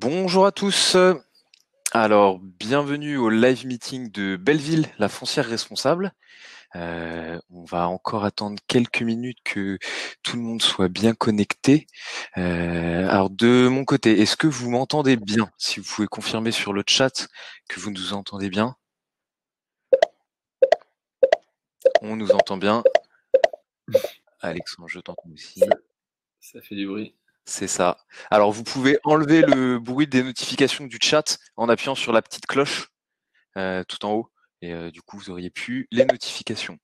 Bonjour à tous. Alors, bienvenue au live meeting de Belleville, la foncière responsable. Euh, on va encore attendre quelques minutes que tout le monde soit bien connecté. Euh, alors, de mon côté, est-ce que vous m'entendez bien? Si vous pouvez confirmer sur le chat que vous nous entendez bien. On nous entend bien. Alexandre, je t'entends aussi. Ça fait du bruit. C'est ça. Alors, vous pouvez enlever le bruit des notifications du chat en appuyant sur la petite cloche euh, tout en haut. Et euh, du coup, vous auriez pu les notifications.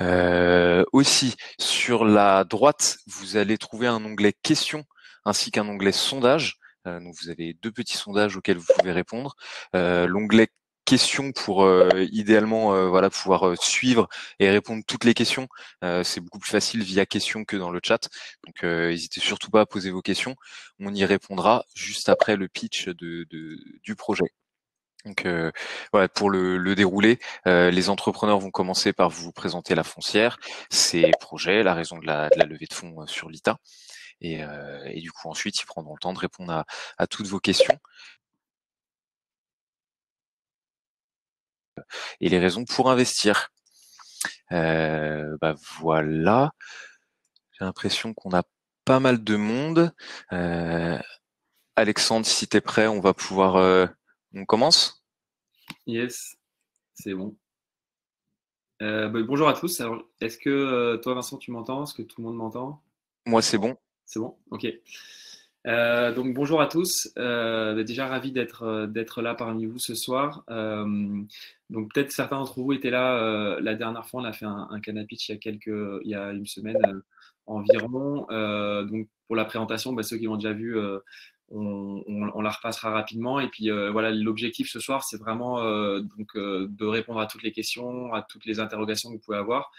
Euh, aussi, sur la droite, vous allez trouver un onglet questions ainsi qu'un onglet sondage. donc, vous avez deux petits sondages auxquels vous pouvez répondre. L'onglet questions pour euh, idéalement euh, voilà pouvoir euh, suivre et répondre toutes les questions. c'est beaucoup plus facile via questions que dans le chat. Donc n'hésitez surtout pas à poser vos questions. On y répondra juste après le pitch de, du projet. Donc voilà pour le, le déroulé, les entrepreneurs vont commencer par vous présenter la foncière, ses projets, la raison de la, de la levée de fonds sur l'ITA. Et, et, du coup ensuite ils prendront le temps de répondre à toutes vos questions. Et les raisons pour investir. Euh, bah voilà. J'ai l'impression qu'on a pas mal de monde. Euh, Alexandre, si tu es prêt, on va pouvoir. Euh, on commence? Yes, c'est bon. Bah, bonjour à tous. est-ce que toi, Vincent, tu m'entends? Est-ce que tout le monde m'entend? Moi, c'est bon. C'est bon? Ok. Euh, donc bonjour à tous, euh, déjà ravi d'être euh, d'être là parmi vous ce soir. donc peut-être certains d'entre vous étaient là la dernière fois, on a fait un, un il y a quelques il y a une semaine environ. donc pour la présentation, bah, ceux qui l'ont déjà vu, on, on, la repassera rapidement. Et puis voilà, l'objectif ce soir, c'est vraiment donc de répondre à toutes les questions, à toutes les interrogations que vous pouvez avoir.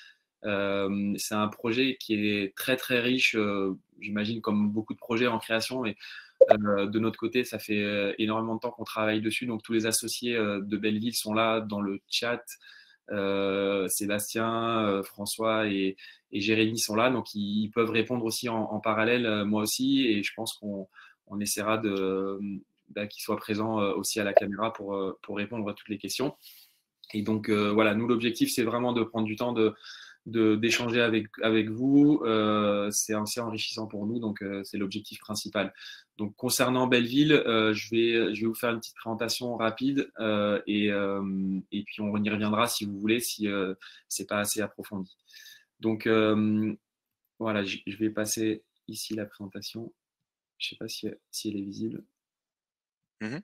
Euh, c'est un projet qui est très très riche, euh, j'imagine comme beaucoup de projets en création, mais euh, de notre côté, ça fait énormément de temps qu'on travaille dessus. Donc tous les associés de Belleville sont là dans le chat. Sébastien, François et, Jérémy sont là, donc ils, peuvent répondre aussi en, parallèle, moi aussi, et je pense qu'on on essaiera de bah, qu'ils soient présents aussi à la caméra pour, pour répondre à toutes les questions. Et donc voilà, nous l'objectif c'est vraiment de prendre du temps de d'échanger avec, avec vous. Euh, c'est assez enrichissant pour nous, donc euh, c'est l'objectif principal. Donc concernant Belleville, euh, je, vais, je vais vous faire une petite présentation rapide et, et puis on y reviendra si vous voulez, si c'est pas assez approfondi. Donc voilà, je vais passer ici la présentation. Je sais pas si, si elle est visible. Mmh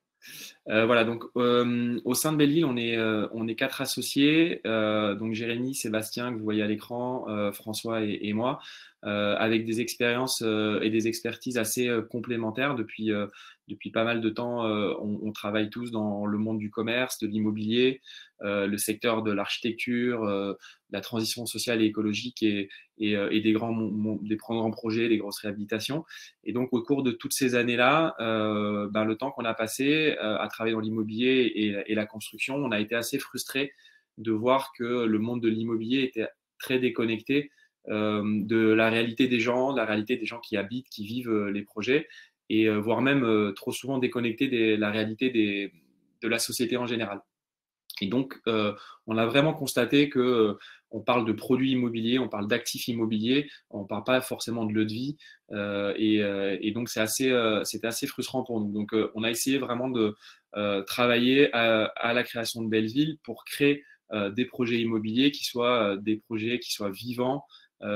euh, voilà, donc euh, au sein de est, euh, on est quatre associés, donc Jérémy, Sébastien, que vous voyez à l'écran, François et, moi, avec des expériences et des expertises assez complémentaires depuis, depuis pas mal de temps. On, travaille tous dans le monde du commerce, de l'immobilier, le secteur de l'architecture, la transition sociale et écologique et, des, grands, des grands projets, des grosses réhabilitations. Et donc, au cours de toutes ces années-là, ben, le temps qu'on a passé à travailler dans l'immobilier et, la construction, on a été assez frustré de voir que le monde de l'immobilier était très déconnecté de la réalité des gens, de la réalité des gens qui habitent, qui vivent les projets, et voire même trop souvent déconnecté de la réalité de la société en général. Et donc, on a vraiment constaté que on parle de produits immobiliers, on parle d'actifs immobiliers, on ne parle pas forcément de lieu de vie. et, donc, c'est assez, c'était assez frustrant pour nous. Donc, on a essayé vraiment de travailler à, la création de Belleville pour créer des projets immobiliers qui soient des projets qui soient vivants,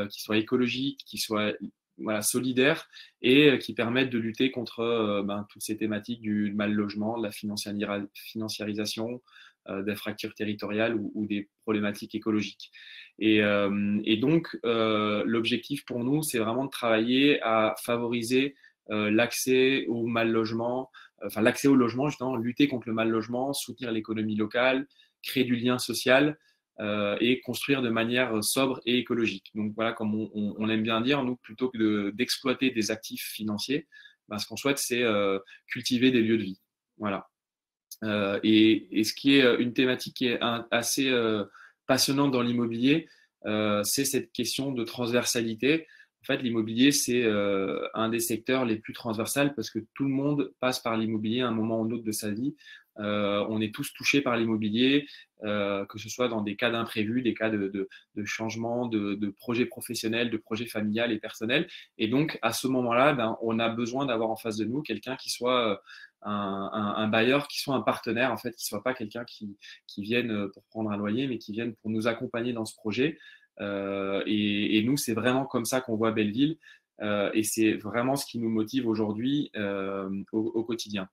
qui soient écologiques, qui soient voilà, solidaires et qui permettent de lutter contre ben, toutes ces thématiques du mal logement, de la financiarisation, euh, des fractures territoriales ou, des problématiques écologiques. Et, euh, donc, euh, l'objectif pour nous, c'est vraiment de travailler à favoriser l'accès au mal logement, enfin l'accès au logement, justement, lutter contre le mal logement, soutenir l'économie locale, créer du lien social et construire de manière sobre et écologique. Donc voilà, comme on, aime bien dire, nous, plutôt que d'exploiter des actifs financiers, ben, ce qu'on souhaite, c'est cultiver des lieux de vie. Voilà. Euh, et, ce qui est euh, une thématique qui est assez euh, passionnante dans l'immobilier, c'est cette question de transversalité. En En fait, l'immobilier, c'est un des secteurs les plus transversales parce que tout le monde passe par l'immobilier à un moment ou un autre de sa vie. On est tous touchés par l'immobilier, que ce soit dans des cas d'imprévus, des cas de, de, changement, de, projets professionnels, de projets familiales et personnels. Et donc, à ce moment-là, ben, on a besoin d'avoir en face de nous quelqu'un qui soit un, bailleur, qui soit un partenaire, en fait, qui ne soit pas quelqu'un qui, vienne euh, pour prendre un loyer, mais qui vienne pour nous accompagner dans ce projet. Euh, et, nous, c'est vraiment comme ça qu'on voit Belleville. Euh, et c'est vraiment ce qui nous motive aujourd'hui au, quotidien.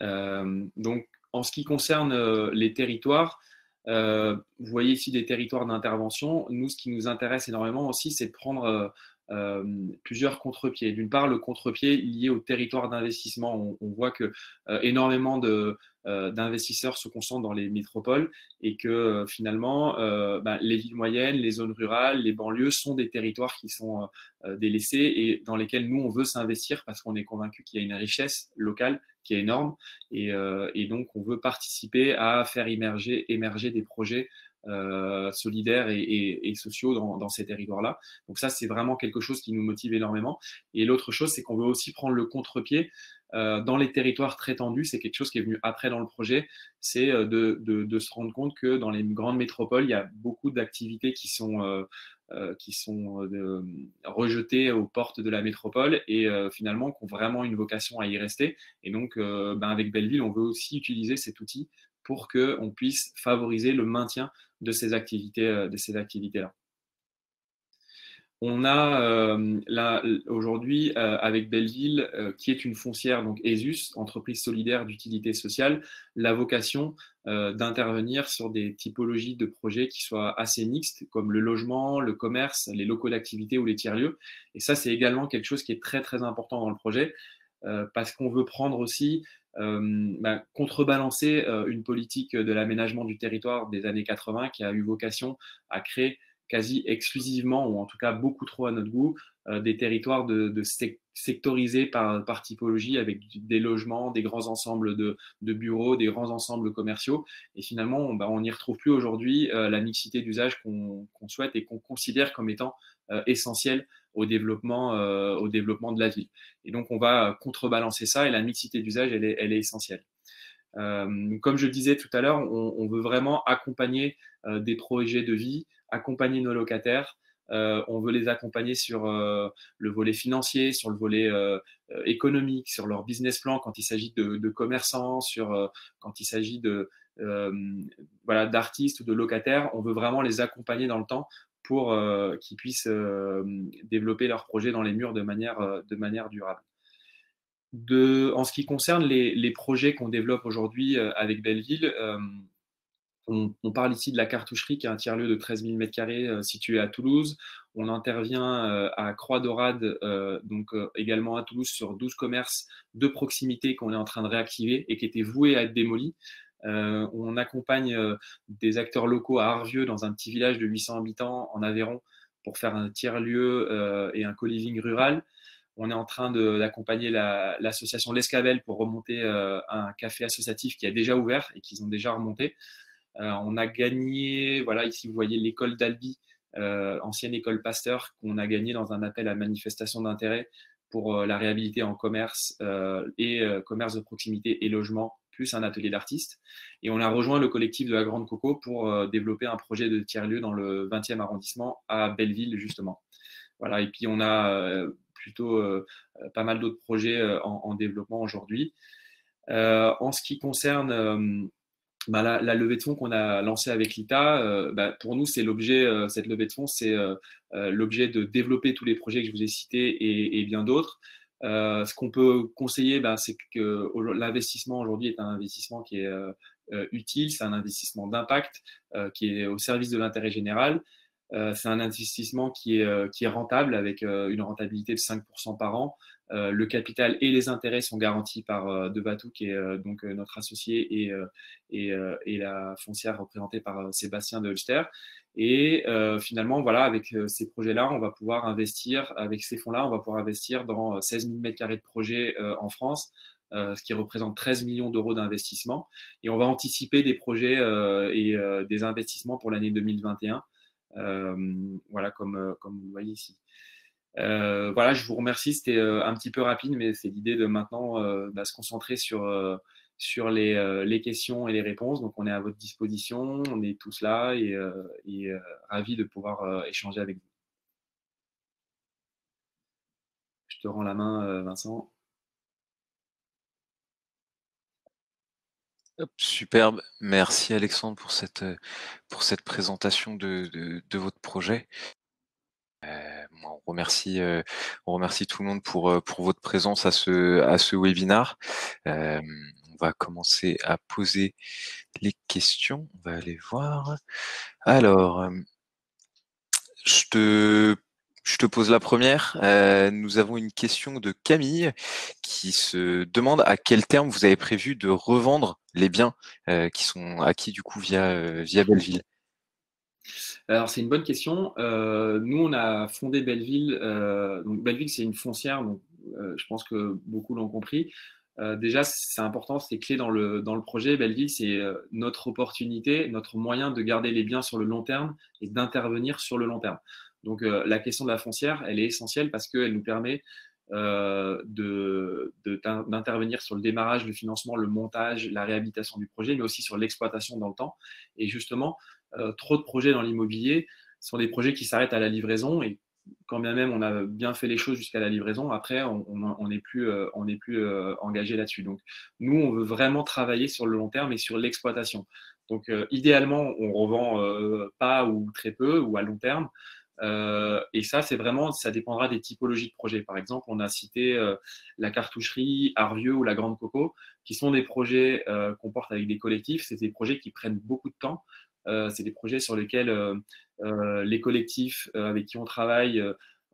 Donc, en ce qui concerne les territoires, vous voyez ici des territoires d'intervention. Nous, ce qui nous intéresse énormément aussi, c'est de prendre euh, plusieurs contre-pieds. D'une part, le contre-pied lié au territoire d'investissement. On, voit que euh, énormément de, euh, d'investisseurs se concentrent dans les métropoles et que finalement, ben, les villes moyennes, les zones rurales, les banlieues sont des territoires qui sont délaissés et dans lesquels nous, on veut s'investir parce qu'on est convaincu qu'il y a une richesse locale qui est énorme et, et donc on veut participer à faire émerger, émerger des projets euh, solidaires et, sociaux dans, ces territoires-là. Donc ça, c'est vraiment quelque chose qui nous motive énormément. Et l'autre chose, c'est qu'on veut aussi prendre le contre-pied euh, dans les territoires très tendus. C'est quelque chose qui est venu après dans le projet, c'est euh, de, se rendre compte que dans les grandes métropoles, il y a beaucoup d'activités qui sont qui sont rejetées aux portes de la métropole et finalement qui ont vraiment une vocation à y rester. Et donc, ben avec Belleville, on veut aussi utiliser cet outil pour qu'on puisse favoriser le maintien de ces activités, euh, de ces activités-là. On a euh, là aujourd'hui euh, avec Belleville, qui est une foncière, donc ESUS, entreprise solidaire d'utilité sociale, la vocation d'intervenir sur des typologies de projets qui soient assez mixtes, comme le logement, le commerce, les locaux d'activité ou les tiers-lieux. Et ça, c'est également quelque chose qui est très très important dans le projet, parce qu'on veut prendre aussi euh, bah, contrebalancer euh, une politique de l'aménagement du territoire des années 80 qui a eu vocation à créer quasi exclusivement, ou en tout cas beaucoup trop à notre goût, euh, des territoires de, sectorisés par, typologie avec des logements, des grands ensembles de, bureaux, des grands ensembles commerciaux. Et finalement, bah, on n'y retrouve plus aujourd'hui la mixité d'usage qu'on souhaite et qu'on considère comme étant essentielle au développement, euh, de la ville. Et donc, on va contrebalancer ça et la mixité d'usage, elle est, elle est essentielle. Euh, comme je disais tout à l'heure, on, veut vraiment accompagner euh, des projets de vie, accompagner nos locataires. on veut les accompagner sur le volet financier, sur le volet économique, sur leur business plan quand il s'agit de, commerçants, sur quand il s'agit de voilà d'artistes ou de locataires. On veut vraiment les accompagner dans le temps pour euh, qu'ils puissent euh, développer leurs projets dans les murs de manière, euh, de manière durable. En ce qui concerne les, les projets qu'on développe aujourd'hui avec Belleville, on, parle ici de la cartoucherie qui est un tiers-lieu de 13 000 m2 situé à Toulouse. On intervient à Croix-Dorade, donc également à Toulouse, sur 12 commerces de proximité qu'on est en train de réactiver et qui étaient voués à être démolis. Euh, on accompagne euh, des acteurs locaux à Arvieux, dans un petit village de 800 habitants en Aveyron, pour faire un tiers-lieu euh, et un co-living rural. On est en train d'accompagner l'association L'Escabelle pour remonter un café associatif qui a déjà ouvert et qu'ils ont déjà remonté. On a gagné, voilà, ici vous voyez l'école d'Albi, ancienne école Pasteur, qu'on a gagné dans un appel à manifestation d'intérêt pour la réhabiliter en commerce et commerce de proximité et logement plus un atelier d'artistes. Et on a rejoint le collectif de la Grande Coco pour euh, développer un projet de tiers-lieu dans le 20e arrondissement à Belleville, justement. Voilà, et puis on a euh, plutôt euh, pas mal d'autres projets en, développement aujourd'hui. en ce qui concerne bah, la, levée de fonds qu'on a lancée avec l'ITA, bah, pour nous, c'est l'objet, cette levée de fonds, c'est l'objet de développer tous les projets que je vous ai cités et, bien d'autres. Euh, ce qu'on peut conseiller, ben, c'est que l'investissement aujourd'hui est un investissement qui est euh, euh, utile, c'est un investissement d'impact qui est au service de l'intérêt général. c'est un investissement qui est, qui est rentable avec une rentabilité de 5% par an. Le capital et les intérêts sont garantis par Devatou, qui est donc notre associé, et, la foncière représentée par Sébastien de Ulster. Et euh, finalement, voilà, avec euh, ces projets-là, on va pouvoir investir, avec ces fonds-là, on va pouvoir investir dans 16 000 m2 de projets euh, en France, ce qui représente 13 millions d'euros d'investissement. Et on va anticiper des projets et des investissements pour l'année 2021 voilà, comme, comme vous voyez ici. Voilà, je vous remercie. C'était un petit peu rapide, mais c'est l'idée de maintenant bah, se concentrer sur, sur les, les, questions et les réponses. Donc, on est à votre disposition. On est tous là et, et ravis de pouvoir échanger avec vous. Je te rends la main, Vincent. superbe. Merci Alexandre pour cette, pour cette présentation de, de, votre projet. Euh, on, remercie, euh, on remercie tout le monde pour, euh, pour votre présence à ce, à ce webinar. on va commencer à poser les questions. On va aller voir. Alors, je te je te pose la première. Euh, nous avons une question de Camille qui se demande à quel terme vous avez prévu de revendre les biens euh, qui sont acquis du coup via, euh, via Belleville. Alors c'est une bonne question. nous on a fondé Belleville. donc Belleville c'est une foncière, donc je pense que beaucoup l'ont compris. déjà, c'est important, c'est clé dans le, dans le projet. Belleville, c'est notre opportunité, notre moyen de garder les biens sur le long terme et d'intervenir sur le long terme. Donc euh, la question de la foncière, elle est essentielle parce qu'elle nous permet euh, d'intervenir sur le démarrage, le financement, le montage, la réhabilitation du projet, mais aussi sur l'exploitation dans le temps. Et justement, euh, trop de projets dans l'immobilier sont des projets qui s'arrêtent à la livraison et quand bien même on a bien fait les choses jusqu'à la livraison, après on n'est plus, on plus engagé là-dessus. Donc nous, on veut vraiment travailler sur le long terme et sur l'exploitation. Donc idéalement, on revend pas ou très peu ou à long terme. Euh, et ça, c'est vraiment, ça dépendra des typologies de projets. Par exemple, on a cité euh, la cartoucherie, Arvieux ou la Grande Coco, qui sont des projets euh, qu'on porte avec des collectifs. C'est des projets qui prennent beaucoup de temps. C'est des projets sur lesquels les collectifs avec qui on travaille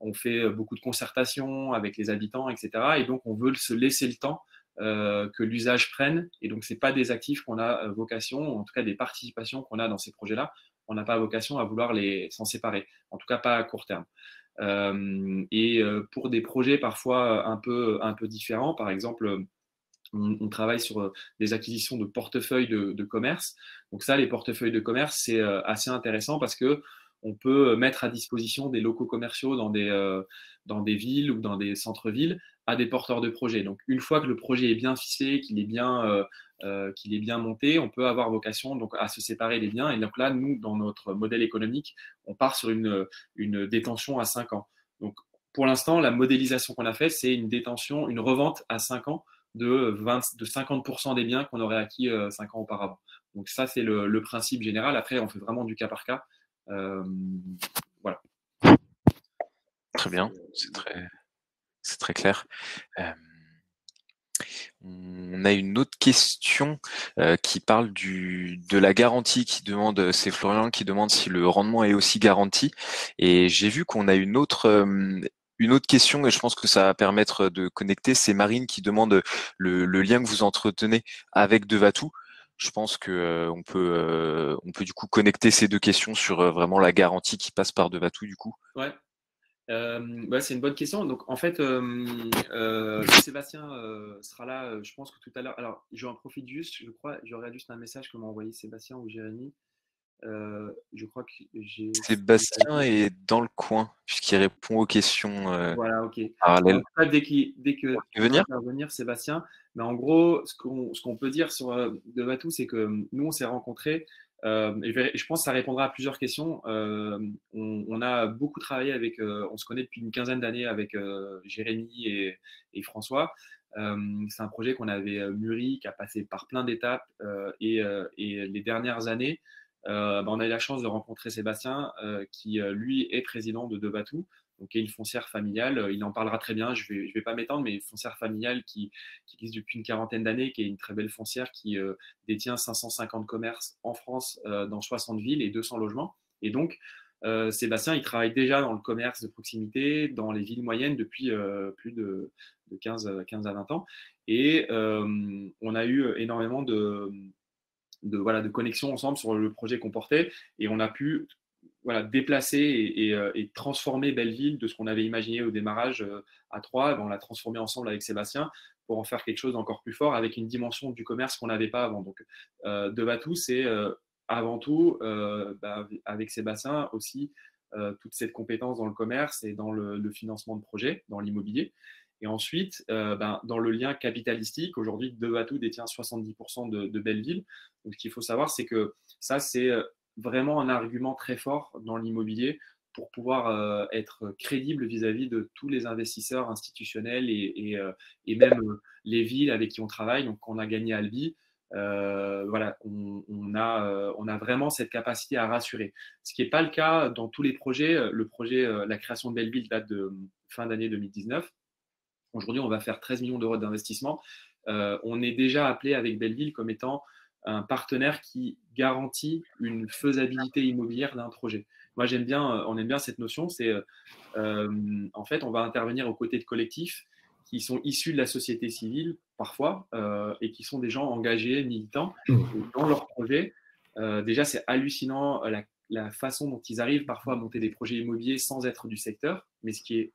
on fait beaucoup de concertation avec les habitants, etc. Et donc, on veut se laisser le temps que l'usage prenne. Et donc, ce n'est pas des actifs qu'on a vocation, en tout cas des participations qu'on a dans ces projets-là on n'a pas vocation à vouloir les s'en séparer, en tout cas pas à court terme. Euh, et euh, pour des projets parfois un peu, un peu différents, par exemple, on, travaille sur euh, des acquisitions de portefeuilles de, commerce. Donc ça, les portefeuilles de commerce, c'est assez intéressant parce que on peut mettre à disposition des locaux commerciaux dans des, dans des villes ou dans des centres-villes à des porteurs de projets. Donc une fois que le projet est bien ficelé, qu'il est bien euh, qu'il est bien monté, on peut avoir vocation donc, à se séparer des biens. Et donc là, nous, dans notre modèle économique, on part sur une, une détention à 5 ans. Donc pour l'instant, la modélisation qu'on a faite, c'est une détention, une revente à 5 ans de, 20, de 50% des biens qu'on aurait acquis 5 euh, ans auparavant. Donc ça, c'est le, principe général. Après, on fait vraiment du cas par cas. Euh, voilà. Très bien, c'est très, c'est très clair. On a une autre question euh, qui parle du, de la garantie qui demande, c'est Florian qui demande si le rendement est aussi garanti. Et j'ai vu qu'on a une autre, euh, une autre question et je pense que ça va permettre de connecter. C'est Marine qui demande le, lien que vous entretenez avec Devatou. Je pense que euh, peut, on peut du coup connecter ces deux questions sur vraiment la garantie qui passe par Devatou du coup. Ouais, euh, bah, c'est une bonne question. Donc, en fait, euh, euh, Sébastien sera là, je pense que tout à l'heure. Alors, j'en profite juste, je crois, j'aurais juste un message que m'a envoyé Sébastien ou Jérémy. Je crois que j'ai. Sébastien est dans le coin, puisqu'il répond aux questions voilà, ok. parallèles. dès, dès que venir venir, Sébastien. Mais en gros, ce qu'on peut dire sur De Vatou, c'est que nous, on s'est rencontrés euh, et je pense que ça répondra à plusieurs questions. Euh, on, a beaucoup travaillé avec, euh, on se connaît depuis une quinzaine d'années avec Jérémy et, François. c'est un projet qu'on avait mûri, qui a passé par plein d'étapes. Et, les dernières années, bah, on a eu la chance de rencontrer Sébastien, qui lui est président de Debatou donc une foncière familiale. Euh, il en parlera très bien. Je ne vais, pas m'étendre, mais une foncière familiale qui, existe depuis une quarantaine d'années, qui est une très belle foncière qui euh, détient 550 commerces en France euh, dans 60 villes et 200 logements. Et donc, Sébastien, il travaille déjà dans le commerce de proximité, dans les villes moyennes depuis plus de, 15, 15, à 20 ans. Et on a eu énormément de, de, voilà, de connexions ensemble sur le projet qu'on portait et on a pu voilà, déplacer euh, et, transformer Belleville de ce qu'on avait imaginé au démarrage euh, à trois. Ben, on l'a transformé ensemble avec Sébastien pour en faire quelque chose d'encore plus fort avec une dimension du commerce qu'on n'avait pas avant. Donc, euh, De Batou, c'est avant tout, bah, avec Sébastien aussi, toute cette compétence dans le commerce et dans le, financement de projets, dans l'immobilier. Et ensuite, ben, dans le lien capitalistique, aujourd'hui, Devatou détient 70% de, de Belleville. Donc, ce qu'il faut savoir, c'est que ça, c'est vraiment un argument très fort dans l'immobilier pour pouvoir être crédible vis-à-vis de tous les investisseurs institutionnels et, et, même les villes avec qui on travaille. Donc, on a gagné Albi, voilà, on, a, on a vraiment cette capacité à rassurer. Ce qui n'est pas le cas dans tous les projets. Le projet, la création de Belleville date de fin d'année 2019. Aujourd'hui, on va faire 13 millions d'euros d'investissement. on est déjà appelé avec Belleville comme étant un partenaire qui garantit une faisabilité immobilière d'un projet. Moi, j'aime bien, on aime bien cette notion. C'est en fait, on va intervenir aux côtés de collectifs qui sont issus de la société civile parfois et qui sont des gens engagés, militants dans leur projet. déjà, c'est hallucinant la, façon dont ils arrivent parfois à monter des projets immobiliers sans être du secteur. Mais ce qui est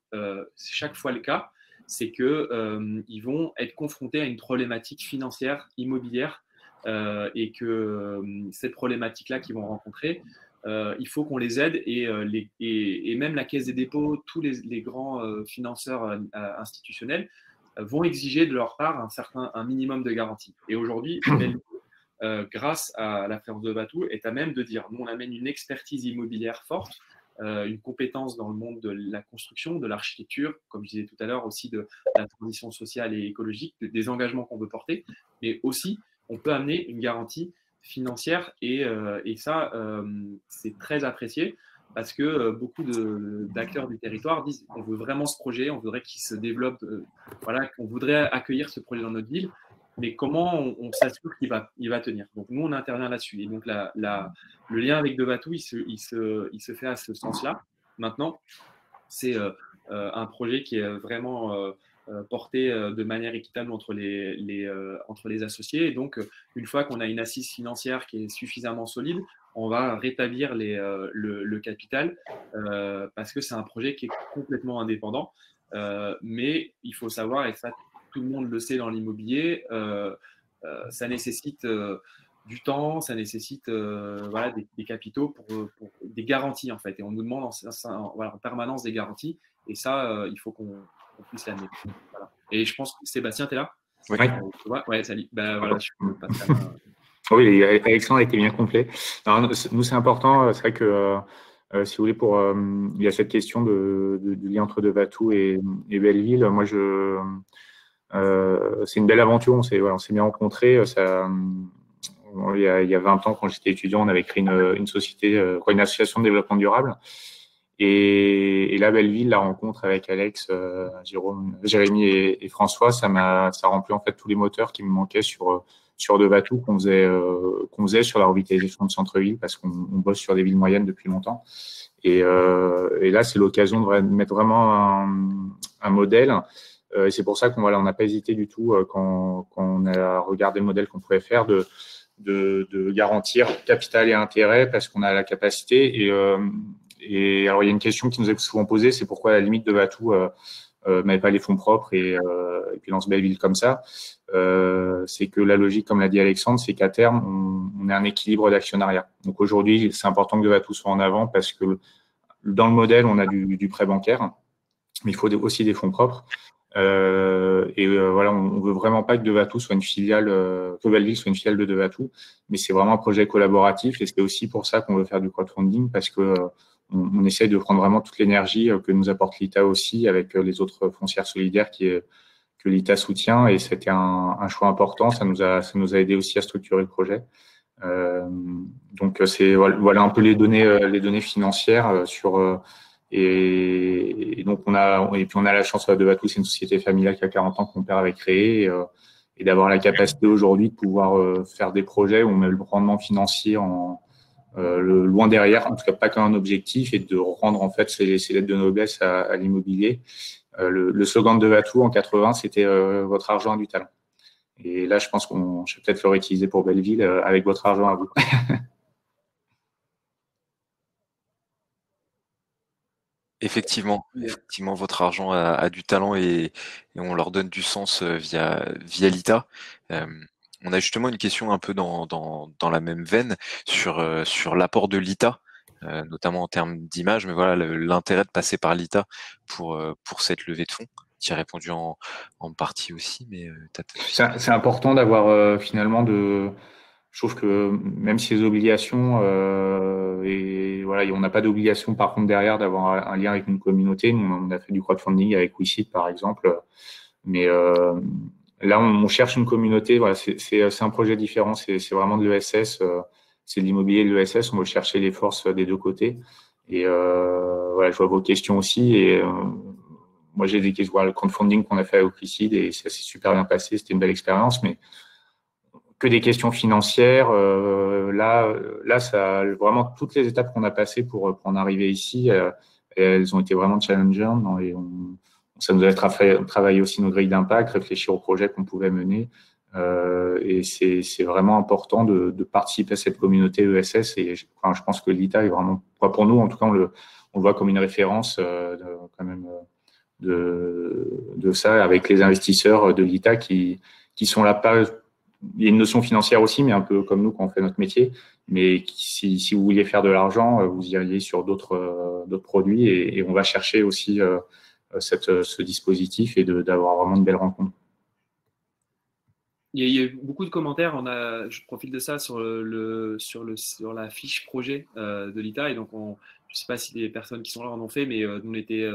chaque fois le cas, c'est qu'ils euh, vont être confrontés à une problématique financière immobilière euh, et que euh, cette problématique-là qu'ils vont rencontrer, il faut qu'on les aide et, les, et, même la Caisse des dépôts, tous les, grands financeurs institutionnels vont exiger de leur part un certain un minimum de garantie. Et aujourd'hui, grâce à la présence de Batou, est à même de dire, nous on amène une expertise immobilière forte, euh, une compétence dans le monde de la construction, de l'architecture, comme je disais tout à l'heure, aussi de la transition sociale et écologique, des engagements qu'on veut porter, mais aussi on peut amener une garantie financière et, euh, et ça, euh, c'est très apprécié parce que beaucoup d'acteurs du territoire disent on veut vraiment ce projet, on voudrait qu'il se développe, voilà, qu'on voudrait accueillir ce projet dans notre ville mais comment on, s'assure qu'il va, tenir. Donc nous, on intervient là-dessus. Et donc le lien avec Devatou, il se, fait à ce sens-là. Maintenant, c'est euh, euh, un projet qui est vraiment euh, porté de manière équitable entre les, associés. Et donc, une fois qu'on a une assise financière qui est suffisamment solide, on va rétablir le, le, capital parce que c'est un projet qui est complètement indépendant. mais il faut savoir, et ça tout le monde le sait dans l'immobilier, euh, euh, ça nécessite euh, du temps, ça nécessite voilà, des, capitaux pour, des garanties en fait. Et on nous demande en, permanence des garanties. Et ça, il faut qu'on puisse l'amener. Et je pense que Sébastien, tu es là? Oui. ouais, salut. Ben, voilà, je oui, Alexandre a été bien complet. nous, c'est important. C'est vrai que si vous voulez, pour, il y a cette question de, du lien entre Devatou et, et Belleville. Moi, je, euh, c'est une belle aventure. On s'est bien rencontrés. Euh, ça, il y, a, il y, a, 20 ans, quand j'étais étudiant, on avait créé une, société, euh, une association de développement durable. Et, et là, Belleville, la rencontre avec Alex, euh, Jérôme, Jérémy et, François, ça m'a, ça remplit en fait tous les moteurs qui me manquaient sur sur Devatou qu'on faisait euh, sur la revitalisation de centre-ville parce qu'on bosse sur des villes moyennes depuis longtemps. Et, euh, là, c'est l'occasion de mettre vraiment un, modèle euh, et c'est pour ça qu'on n'a pas hésité du tout euh, quand, on a regardé le modèle qu'on pouvait faire de, garantir capital et intérêt parce qu'on a la capacité. Et, euh, et alors il y a une question qui nous est souvent posée, c'est pourquoi à la limite de Vatou euh, euh, pas les fonds propres et, euh, et puis lance Belleville comme ça. Euh, c'est que la logique, comme l'a dit Alexandre, c'est qu'à terme, on, a un équilibre d'actionnariat. Donc aujourd'hui, c'est important que Vatou soit en avant parce que dans le modèle, on a du prêt bancaire, mais il faut aussi des fonds propres. Euh, et euh, voilà, on, on veut vraiment pas que Devatou soit une filiale, euh, que Belleville soit une filiale de Devatou, mais c'est vraiment un projet collaboratif et c'est aussi pour ça qu'on veut faire du crowdfunding parce que on, on, essaye de prendre vraiment toute l'énergie que nous apporte l'ITA aussi avec les autres foncières solidaires qui est, que l'ITA soutient et c'était un, un, choix important. Ça nous a, ça nous a aidé aussi à structurer le projet. Euh, donc c'est voilà un peu les données, les données financières sur et, donc, on a, et puis on a la chance de Vatou, c'est une société familiale qui a 40 ans que mon père avait créée, et, euh, et d'avoir la capacité aujourd'hui de pouvoir euh, faire des projets où on met le rendement financier en, euh, le, loin derrière, en tout cas pas qu'un objectif, et de rendre en fait ces, ces lettres de noblesse à, à l'immobilier. Euh, le, le, slogan de Vatou en 80, c'était votre argent a du talent. Et là, je pense qu'on, je vais peut-être le réutiliser pour Belleville avec votre argent à vous. Effectivement, effectivement, votre argent a, a du talent et, et, on leur donne du sens euh, via via l'ITA. Euh, on a justement une question un peu dans, dans, la même veine sur, sur l'apport de l'ITA, notamment en termes d'image, mais voilà l'intérêt de passer par l'ITA pour, pour cette levée de fonds. Tu as répondu en, en partie aussi, mais c'est important d'avoir finalement de. Je trouve que même si les obligations et voilà, on n'a pas d'obligation par contre derrière d'avoir un, lien avec une communauté. On a fait du crowdfunding avec WeSeed par exemple, mais Là, on, cherche une communauté. Voilà, c'est un projet différent. C'est vraiment de l'ESS. Euh, c'est de l'immobilier de l'ESS. On veut chercher les forces des deux côtés. Et euh, voilà, je vois vos questions aussi. Et euh, moi, j'ai des questions. Voilà, le crowdfunding qu'on a fait avec Occicide et ça s'est super bien passé. C'était une belle expérience, mais que des questions financières. Euh, là, là, ça, vraiment toutes les étapes qu'on a passées pour, pour en arriver ici, euh, elles ont été vraiment challengeantes. Et on, ça nous a fait travailler aussi nos grilles d'impact, réfléchir aux projets qu'on pouvait mener. Euh, et c'est vraiment important de, de, participer à cette communauté ESS. Et je, pense que l'ITA est vraiment, pour nous, en tout cas, on le, on le voit comme une référence euh, quand même de, de, ça avec les investisseurs de l'ITA qui, qui sont là pas. Il y a une notion financière aussi, mais un peu comme nous quand on fait notre métier. Mais si, vous vouliez faire de l'argent, vous iriez sur d'autres d'autres produits et, on va chercher aussi euh, euh, euh, ce dispositif et d'avoir vraiment une belle rencontre. Il y, a, eu beaucoup de commentaires. On a, je profite de ça sur, la fiche projet euh, de l'ITA. Et donc, on, je ne sais pas si les personnes qui sont là en ont fait, mais on était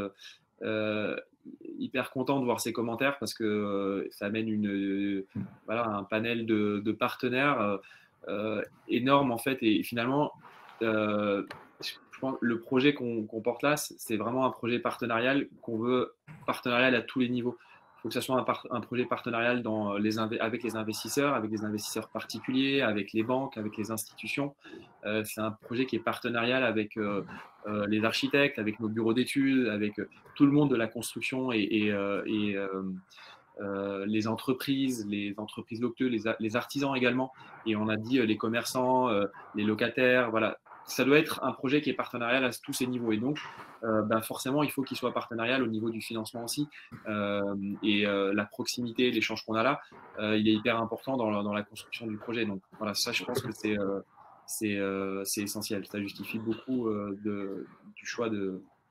hyper contents de voir ces commentaires parce que ça amène voilà, un panel de, de partenaires énorme en fait. Et finalement, le projet qu'on porte là, c'est vraiment un projet partenarial qu'on veut partenarial à tous les niveaux. Que ce soit un, projet partenarial dans les avec les investisseurs, avec les investisseurs particuliers, avec les banques, avec les institutions. Euh, c'est un projet qui est partenarial avec euh, euh, les architectes, avec nos bureaux d'études, avec tout le monde de la construction et, les entreprises, les entreprises locales, les, les, artisans également. Et on a dit les commerçants, les locataires, voilà, ça doit être un projet qui est partenarial à tous ces niveaux. Et donc, euh, ben forcément, il faut qu'il soit partenarial au niveau du financement aussi. Euh, et euh, la proximité, l'échange qu'on a là, il est hyper important dans la, construction du projet. Donc, voilà, ça, je pense que c'est essentiel. Ça justifie beaucoup du choix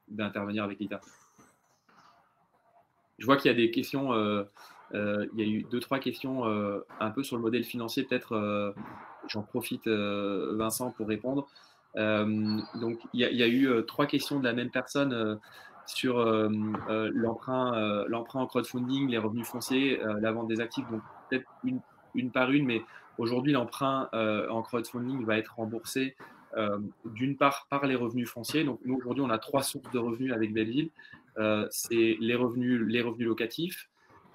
d'intervenir avec l'ITA. Je vois qu'il y a des questions. il y a eu deux, trois questions un peu sur le modèle financier. Peut-être j'en profite, Vincent, pour répondre. Euh, donc, il y, a eu euh, trois questions de la même personne euh, sur l'emprunt, en crowdfunding, les revenus fonciers, la vente des actifs. Donc, peut-être une, une, par une, mais aujourd'hui, l'emprunt en crowdfunding va être remboursé d'une part par les revenus fonciers. Donc, nous, aujourd'hui, on a trois sources de revenus avec Belleville. c'est les revenus, les revenus locatifs,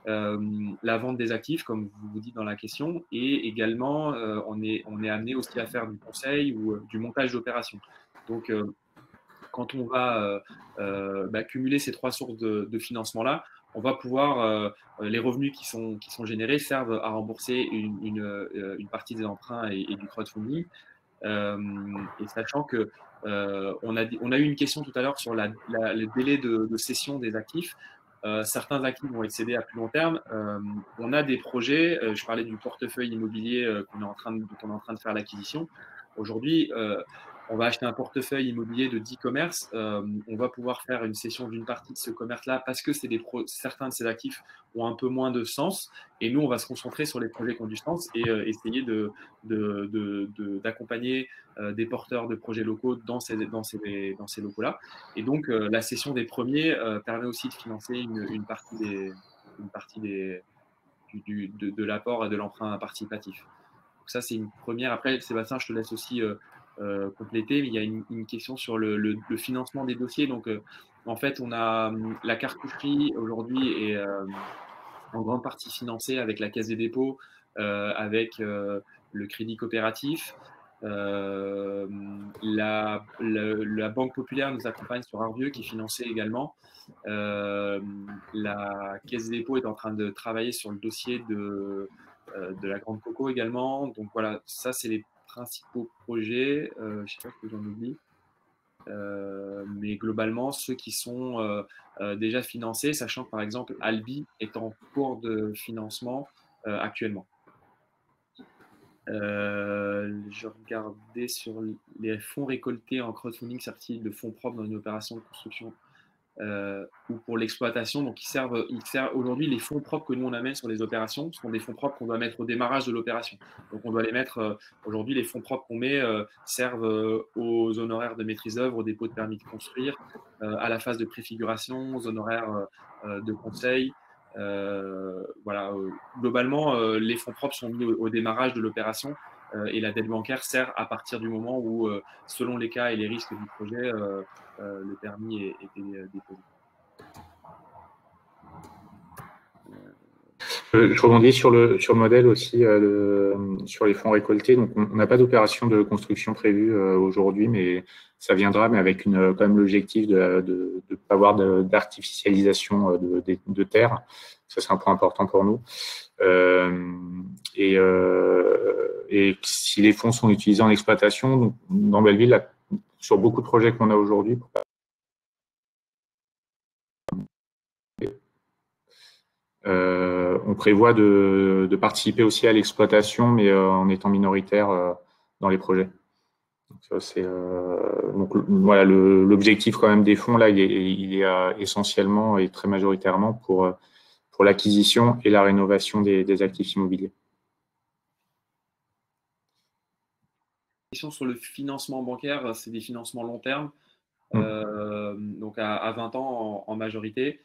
la vente des actifs, comme vous vous dites dans la question, et également euh, on, est, on est amené aussi à faire du conseil ou euh, du montage d'opérations. Donc, quand on va bah, cumuler ces trois sources de, financement-là, on va pouvoir, les revenus qui sont, qui sont générés servent à rembourser une, une, partie des emprunts et, du crowdfunding. et sachant que on, a, on a eu une question tout à l'heure sur le délai de, de, cession des actifs. Euh, certains actifs vont être cédés à plus long terme. Euh, on a des projets, euh, je parlais du portefeuille immobilier qu'on est en train de, est en train de faire l'acquisition. Aujourd'hui, on va acheter un portefeuille immobilier de 10 commerces, euh, on va pouvoir faire une session d'une partie de ce commerce-là parce que certains de ces actifs ont un peu moins de sens. Et nous, on va se concentrer sur les projets qui ont du sens et euh, essayer d'accompagner euh, des porteurs de projets locaux dans ces, locaux-là. Et donc, la session des premiers permet aussi de financer une, partie, de l'apport et de l'emprunt participatif. Donc ça, c'est une première. Après, Sébastien, je te laisse aussi euh, compléter. Il y a une, question sur le, financement des dossiers. Donc, euh, en fait, on a hum, la cartoucherie aujourd'hui est euh, en grande partie financée avec la Caisse des dépôts, avec le crédit coopératif. la, la, Banque populaire nous accompagne sur Arvieux qui est financé également. la Caisse des dépôts est en train de travailler sur le dossier de, de la Grande Coco également. Donc voilà, ça c'est les principaux projets, euh, je sais pas si j'en oublie, euh, mais globalement, ceux qui sont euh, déjà financés, sachant que par exemple Albi est en cours de financement actuellement. je regardais sur les fonds récoltés en crowdfunding certifiés de fonds propres dans une opération de construction euh, ou pour l'exploitation. Donc, ils servent, ils servent aujourd'hui les fonds propres que nous on amène sur les opérations ce sont des fonds propres qu'on doit mettre au démarrage de l'opération. Donc, on doit les mettre euh, aujourd'hui. Les fonds propres qu'on met euh, servent aux honoraires de maîtrise d'œuvre, aux dépôts de permis de construire, à la phase de préfiguration, aux honoraires de conseil. voilà, globalement, les fonds propres sont mis au démarrage de l'opération euh, et la dette bancaire sert à partir du moment où, euh, selon les cas et les risques du projet, euh, le permis est, déposé. Je rebondis sur le, sur le modèle aussi, sur les fonds récoltés. Donc, on n'a pas d'opération de construction prévue aujourd'hui, mais ça viendra, mais avec quand même l'objectif de ne pas avoir d'artificialisation de, de, de, terre. Ça, c'est un point important pour nous. et et si les fonds sont utilisés en exploitation, dans Belleville, sur beaucoup de projets qu'on a aujourd'hui, euh, on prévoit de, participer aussi à l'exploitation, mais euh, en étant minoritaire euh, dans les projets. Donc, voilà, l'objectif quand même des fonds là, il est, essentiellement et très majoritairement pour l'acquisition et la rénovation des actifs immobiliers. Sur le financement bancaire, c'est des financements long terme, mmh. euh, donc à, 20 ans en, majorité,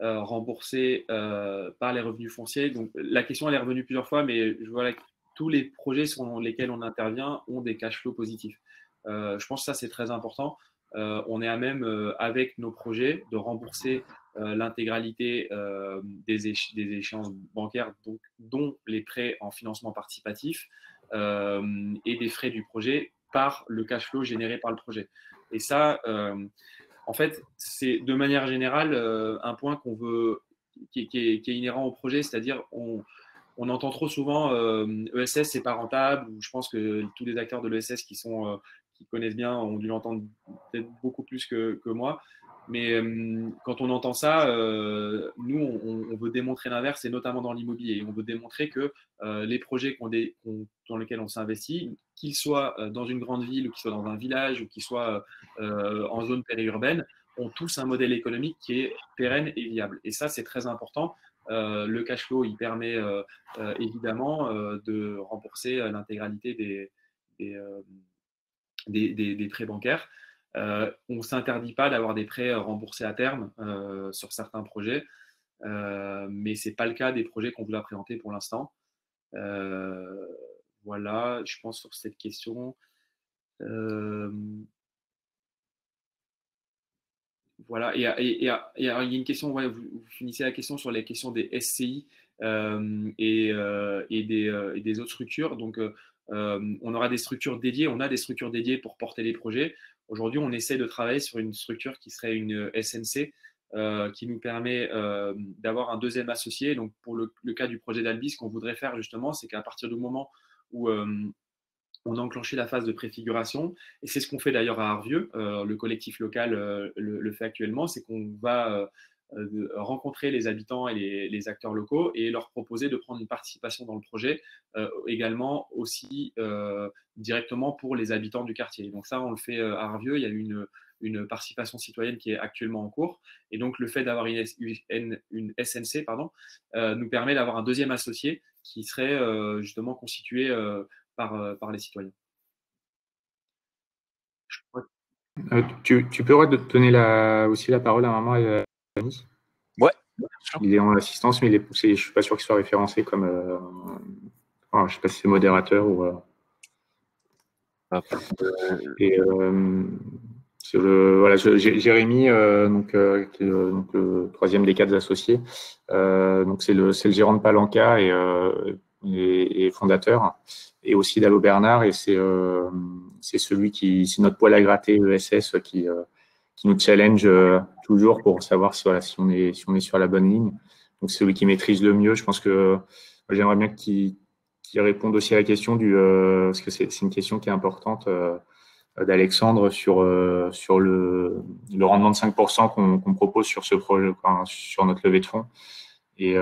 euh, remboursés euh, par les revenus fonciers. Donc la question elle est revenue plusieurs fois, mais je vois que tous les projets sur lesquels on intervient ont des cash flows positifs. je pense que ça c'est très important. on est à même avec nos projets de rembourser l'intégralité des, des, échéances bancaires, donc, dont les prêts en financement participatif. Euh, et des frais du projet par le cash flow généré par le projet. Et ça, euh, en fait, c'est de manière générale euh, un point qu'on veut, qui, est, inhérent au projet, c'est-à-dire on, on, entend trop souvent ESS, e c'est pas rentable, ou je pense que tous les acteurs de l'ESS qui, qui connaissent bien ont dû l'entendre peut-être beaucoup plus que moi. Mais euh, quand on entend ça, euh, nous, on, veut démontrer l'inverse, et notamment dans l'immobilier. On veut démontrer que euh, les projets dans lesquels on s'investit, qu'ils soient dans une grande ville, ou qu'ils soient dans un village, ou qu'ils soient en zone périurbaine, ont tous un modèle économique qui est pérenne et viable. Et ça, c'est très important. le cash flow, il permet évidemment de rembourser l'intégralité des prêts bancaires. Euh, on ne s'interdit pas d'avoir des prêts remboursés à terme euh, sur certains projets, euh, mais ce n'est pas le cas des projets qu'on vous a présentés pour l'instant. voilà, je pense sur cette question. voilà, et il y, a une question, vous, finissez la question sur les questions des SCI et, des, autres structures. Donc, on aura des structures dédiées, on a des structures dédiées pour porter les projets. Aujourd'hui, on essaie de travailler sur une structure qui serait une SNC, euh, qui nous permet euh, d'avoir un deuxième associé. Donc, pour le, cas du projet d'Albi, ce qu'on voudrait faire justement, c'est qu'à partir du moment où euh, on a enclenché la phase de préfiguration, et c'est ce qu'on fait d'ailleurs à Arvieux, le collectif local le, fait actuellement, c'est qu'on va euh, rencontrer les habitants et les, acteurs locaux et leur proposer de prendre une participation dans le projet, euh, également aussi euh, directement pour les habitants du quartier. Donc ça, on le fait à Arvieux. Il y a une, une participation citoyenne qui est actuellement en cours. Et donc le fait d'avoir une, SNC pardon, nous permet d'avoir un deuxième associé qui serait justement constitué par, par les citoyens. tu, tu, peux donner la, aussi la parole à maman Ouais. Il est en assistance, mais il est poussé. Je ne suis pas sûr qu'il soit référencé comme. Euh, je ne sais pas si c'est modérateur ou. Euh, et euh, voilà, Jérémy, donc, le troisième des quatre associés, donc c'est le, le, gérant de Palanca et, et, fondateur, et aussi d'Allo Bernard, et c'est celui qui, c'est notre poil à gratter ESS qui, qui nous challenge euh, toujours pour savoir si, voilà, si, on est, si on est sur la bonne ligne. Donc, c'est celui qui maîtrise le mieux. Je pense que j'aimerais bien qu'il réponde aussi à la question du. Euh, parce que c'est une question qui est importante euh, d'Alexandre sur, sur le, le, rendement de 5% qu'on propose sur ce projet, sur notre levée de fonds, et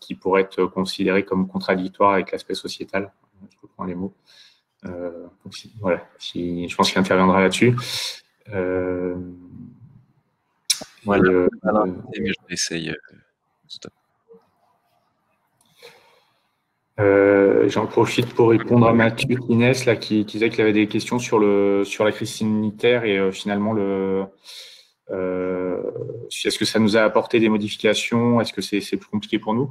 qui pourrait être considéré comme contradictoire avec l'aspect sociétal. reprends les mots. voilà, je pense qu'il interviendra là-dessus. Voilà, je vais essayer. Euh, j'en profite pour répondre à Mathieu Inès là, qui, disait qu'il avait des questions sur, le, sur la crise sanitaire et euh, finalement le. Euh, est-ce que ça nous a apporté des modifications? Est-ce que c'est plus compliqué pour nous?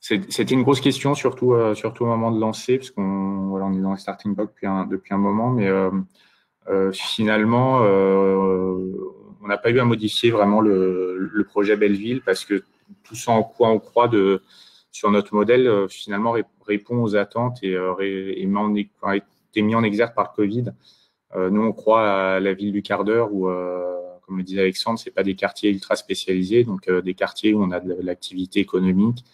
C'était une grosse question, surtout, surtout au moment de lancer, parce qu'on voilà, on est dans le starting block depuis un, depuis un moment, mais finalement, on n'a pas eu à modifier vraiment le, projet Belleville parce que tout ce en quoi on croit de, sur notre modèle, euh, finalement, répond aux attentes et, euh, a été mis en exergue par le Covid. Euh, nous, on croit à la ville du quart d'heure où, comme le disait Alexandre, c'est pas des quartiers ultra spécialisés, donc des quartiers où on a de l'activité économique,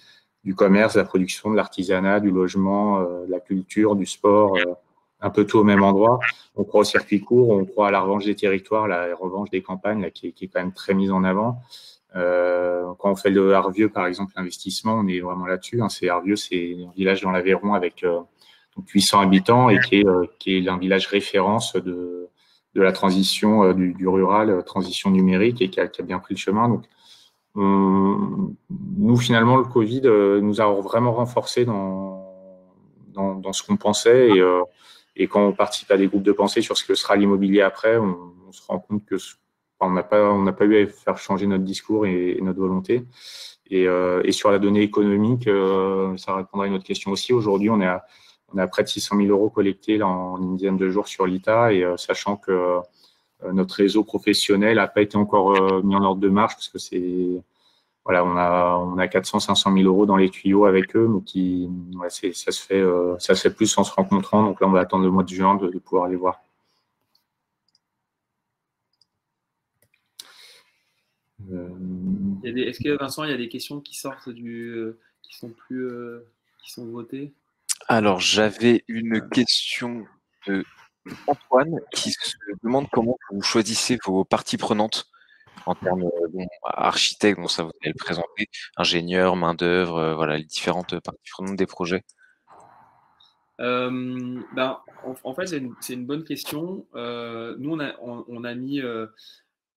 du commerce, de la production, de l'artisanat, du logement, de la culture, du sport, un peu tout au même endroit. On croit au circuit court, on croit à la revanche des territoires, la revanche des campagnes, là, qui, est, quand même très mise en avant. Euh, quand on fait le Harvieux, par exemple, l'investissement, on est vraiment là-dessus. Hein. C'est Harvieux, c'est un village dans l'Aveyron avec euh, donc 800 habitants et qui est, euh, un village référence de, la transition euh, du, rural, transition numérique et qui a, bien pris le chemin. Donc, on, nous, finalement, le Covid nous a vraiment renforcé dans, dans, dans ce qu'on pensait et, et quand on participe à des groupes de pensée sur ce que sera l'immobilier après, on, se rend compte que on n'a pas, on n'a pas eu à faire changer notre discours et, notre volonté. Et, euh, et, sur la donnée économique, euh, ça répondra à une autre question aussi. Aujourd'hui, on est à, on est à près de 600 000 euros collectés en une dizaine de jours sur l'ITA, et euh, sachant que euh, notre réseau professionnel n'a pas été encore euh, mis en ordre de marche parce que c'est voilà, on a on a 400 500 000 euros dans les tuyaux avec eux, mais qui ouais, ça se fait ça se fait plus en se rencontrant. Donc là, on va attendre le mois de juin de, de pouvoir les voir. Est-ce que Vincent, il y a des questions qui sortent du, euh, qui sont plus, euh, qui sont votées? Alors j'avais une question de Antoine qui se demande comment vous choisissez vos parties prenantes en termes euh, bon, architecte, ça vous allez le présenter, ingénieur, main d'œuvre, voilà les différentes parties prenantes des projets. ben, en, fait, c'est une, bonne question. nous, on a, mis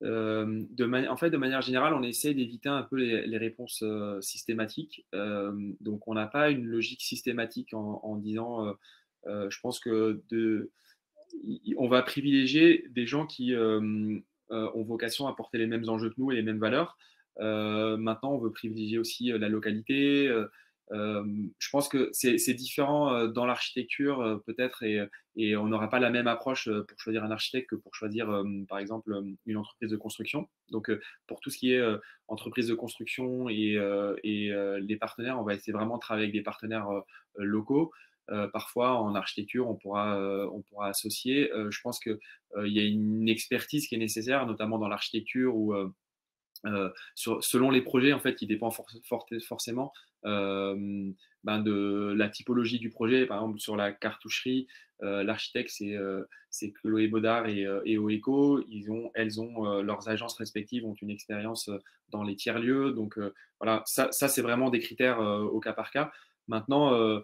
euh, en fait, de manière générale, on essaie d'éviter un peu les, réponses euh, systématiques. Euh, donc, on n'a pas une logique systématique en, disant, je pense que de, on va privilégier des gens qui ont vocation à porter les mêmes enjeux que nous et les mêmes valeurs. maintenant, on veut privilégier aussi la localité, je pense que c'est différent dans l'architecture peut-être et, et, on n'aura pas la même approche pour choisir un architecte que pour choisir par exemple une entreprise de construction. Donc pour tout ce qui est entreprise de construction et, et les partenaires, on va essayer vraiment de travailler avec des partenaires locaux. Parfois en architecture, on pourra, on pourra associer. je pense qu'il y a une expertise qui est nécessaire, notamment dans l'architecture euh, sur, selon les projets, en fait, qui dépend forcément euh, ben de la typologie du projet. Par exemple, sur la cartoucherie, euh, l'architecte, c'est Chloé Baudard et, Oeco. Ils ont, elles ont, leurs agences respectives ont une expérience dans les tiers-lieux. Donc, voilà, ça c'est vraiment des critères au cas par cas. Maintenant,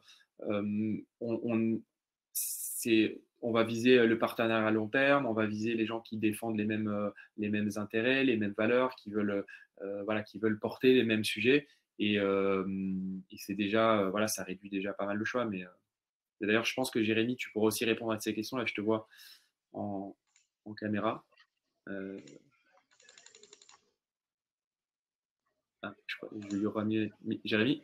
on, va viser le partenaire à long terme, on va viser les gens qui défendent les mêmes, euh, les mêmes intérêts, les mêmes valeurs, qui veulent, euh, voilà, qui veulent porter les mêmes sujets. Et, euh, c'est déjà, voilà, ça réduit déjà pas mal le choix. Mais d'ailleurs, je pense que Jérémy, tu pourras aussi répondre à ces questions. Là, je te vois en, caméra. Ah, je, je lui Jérémy?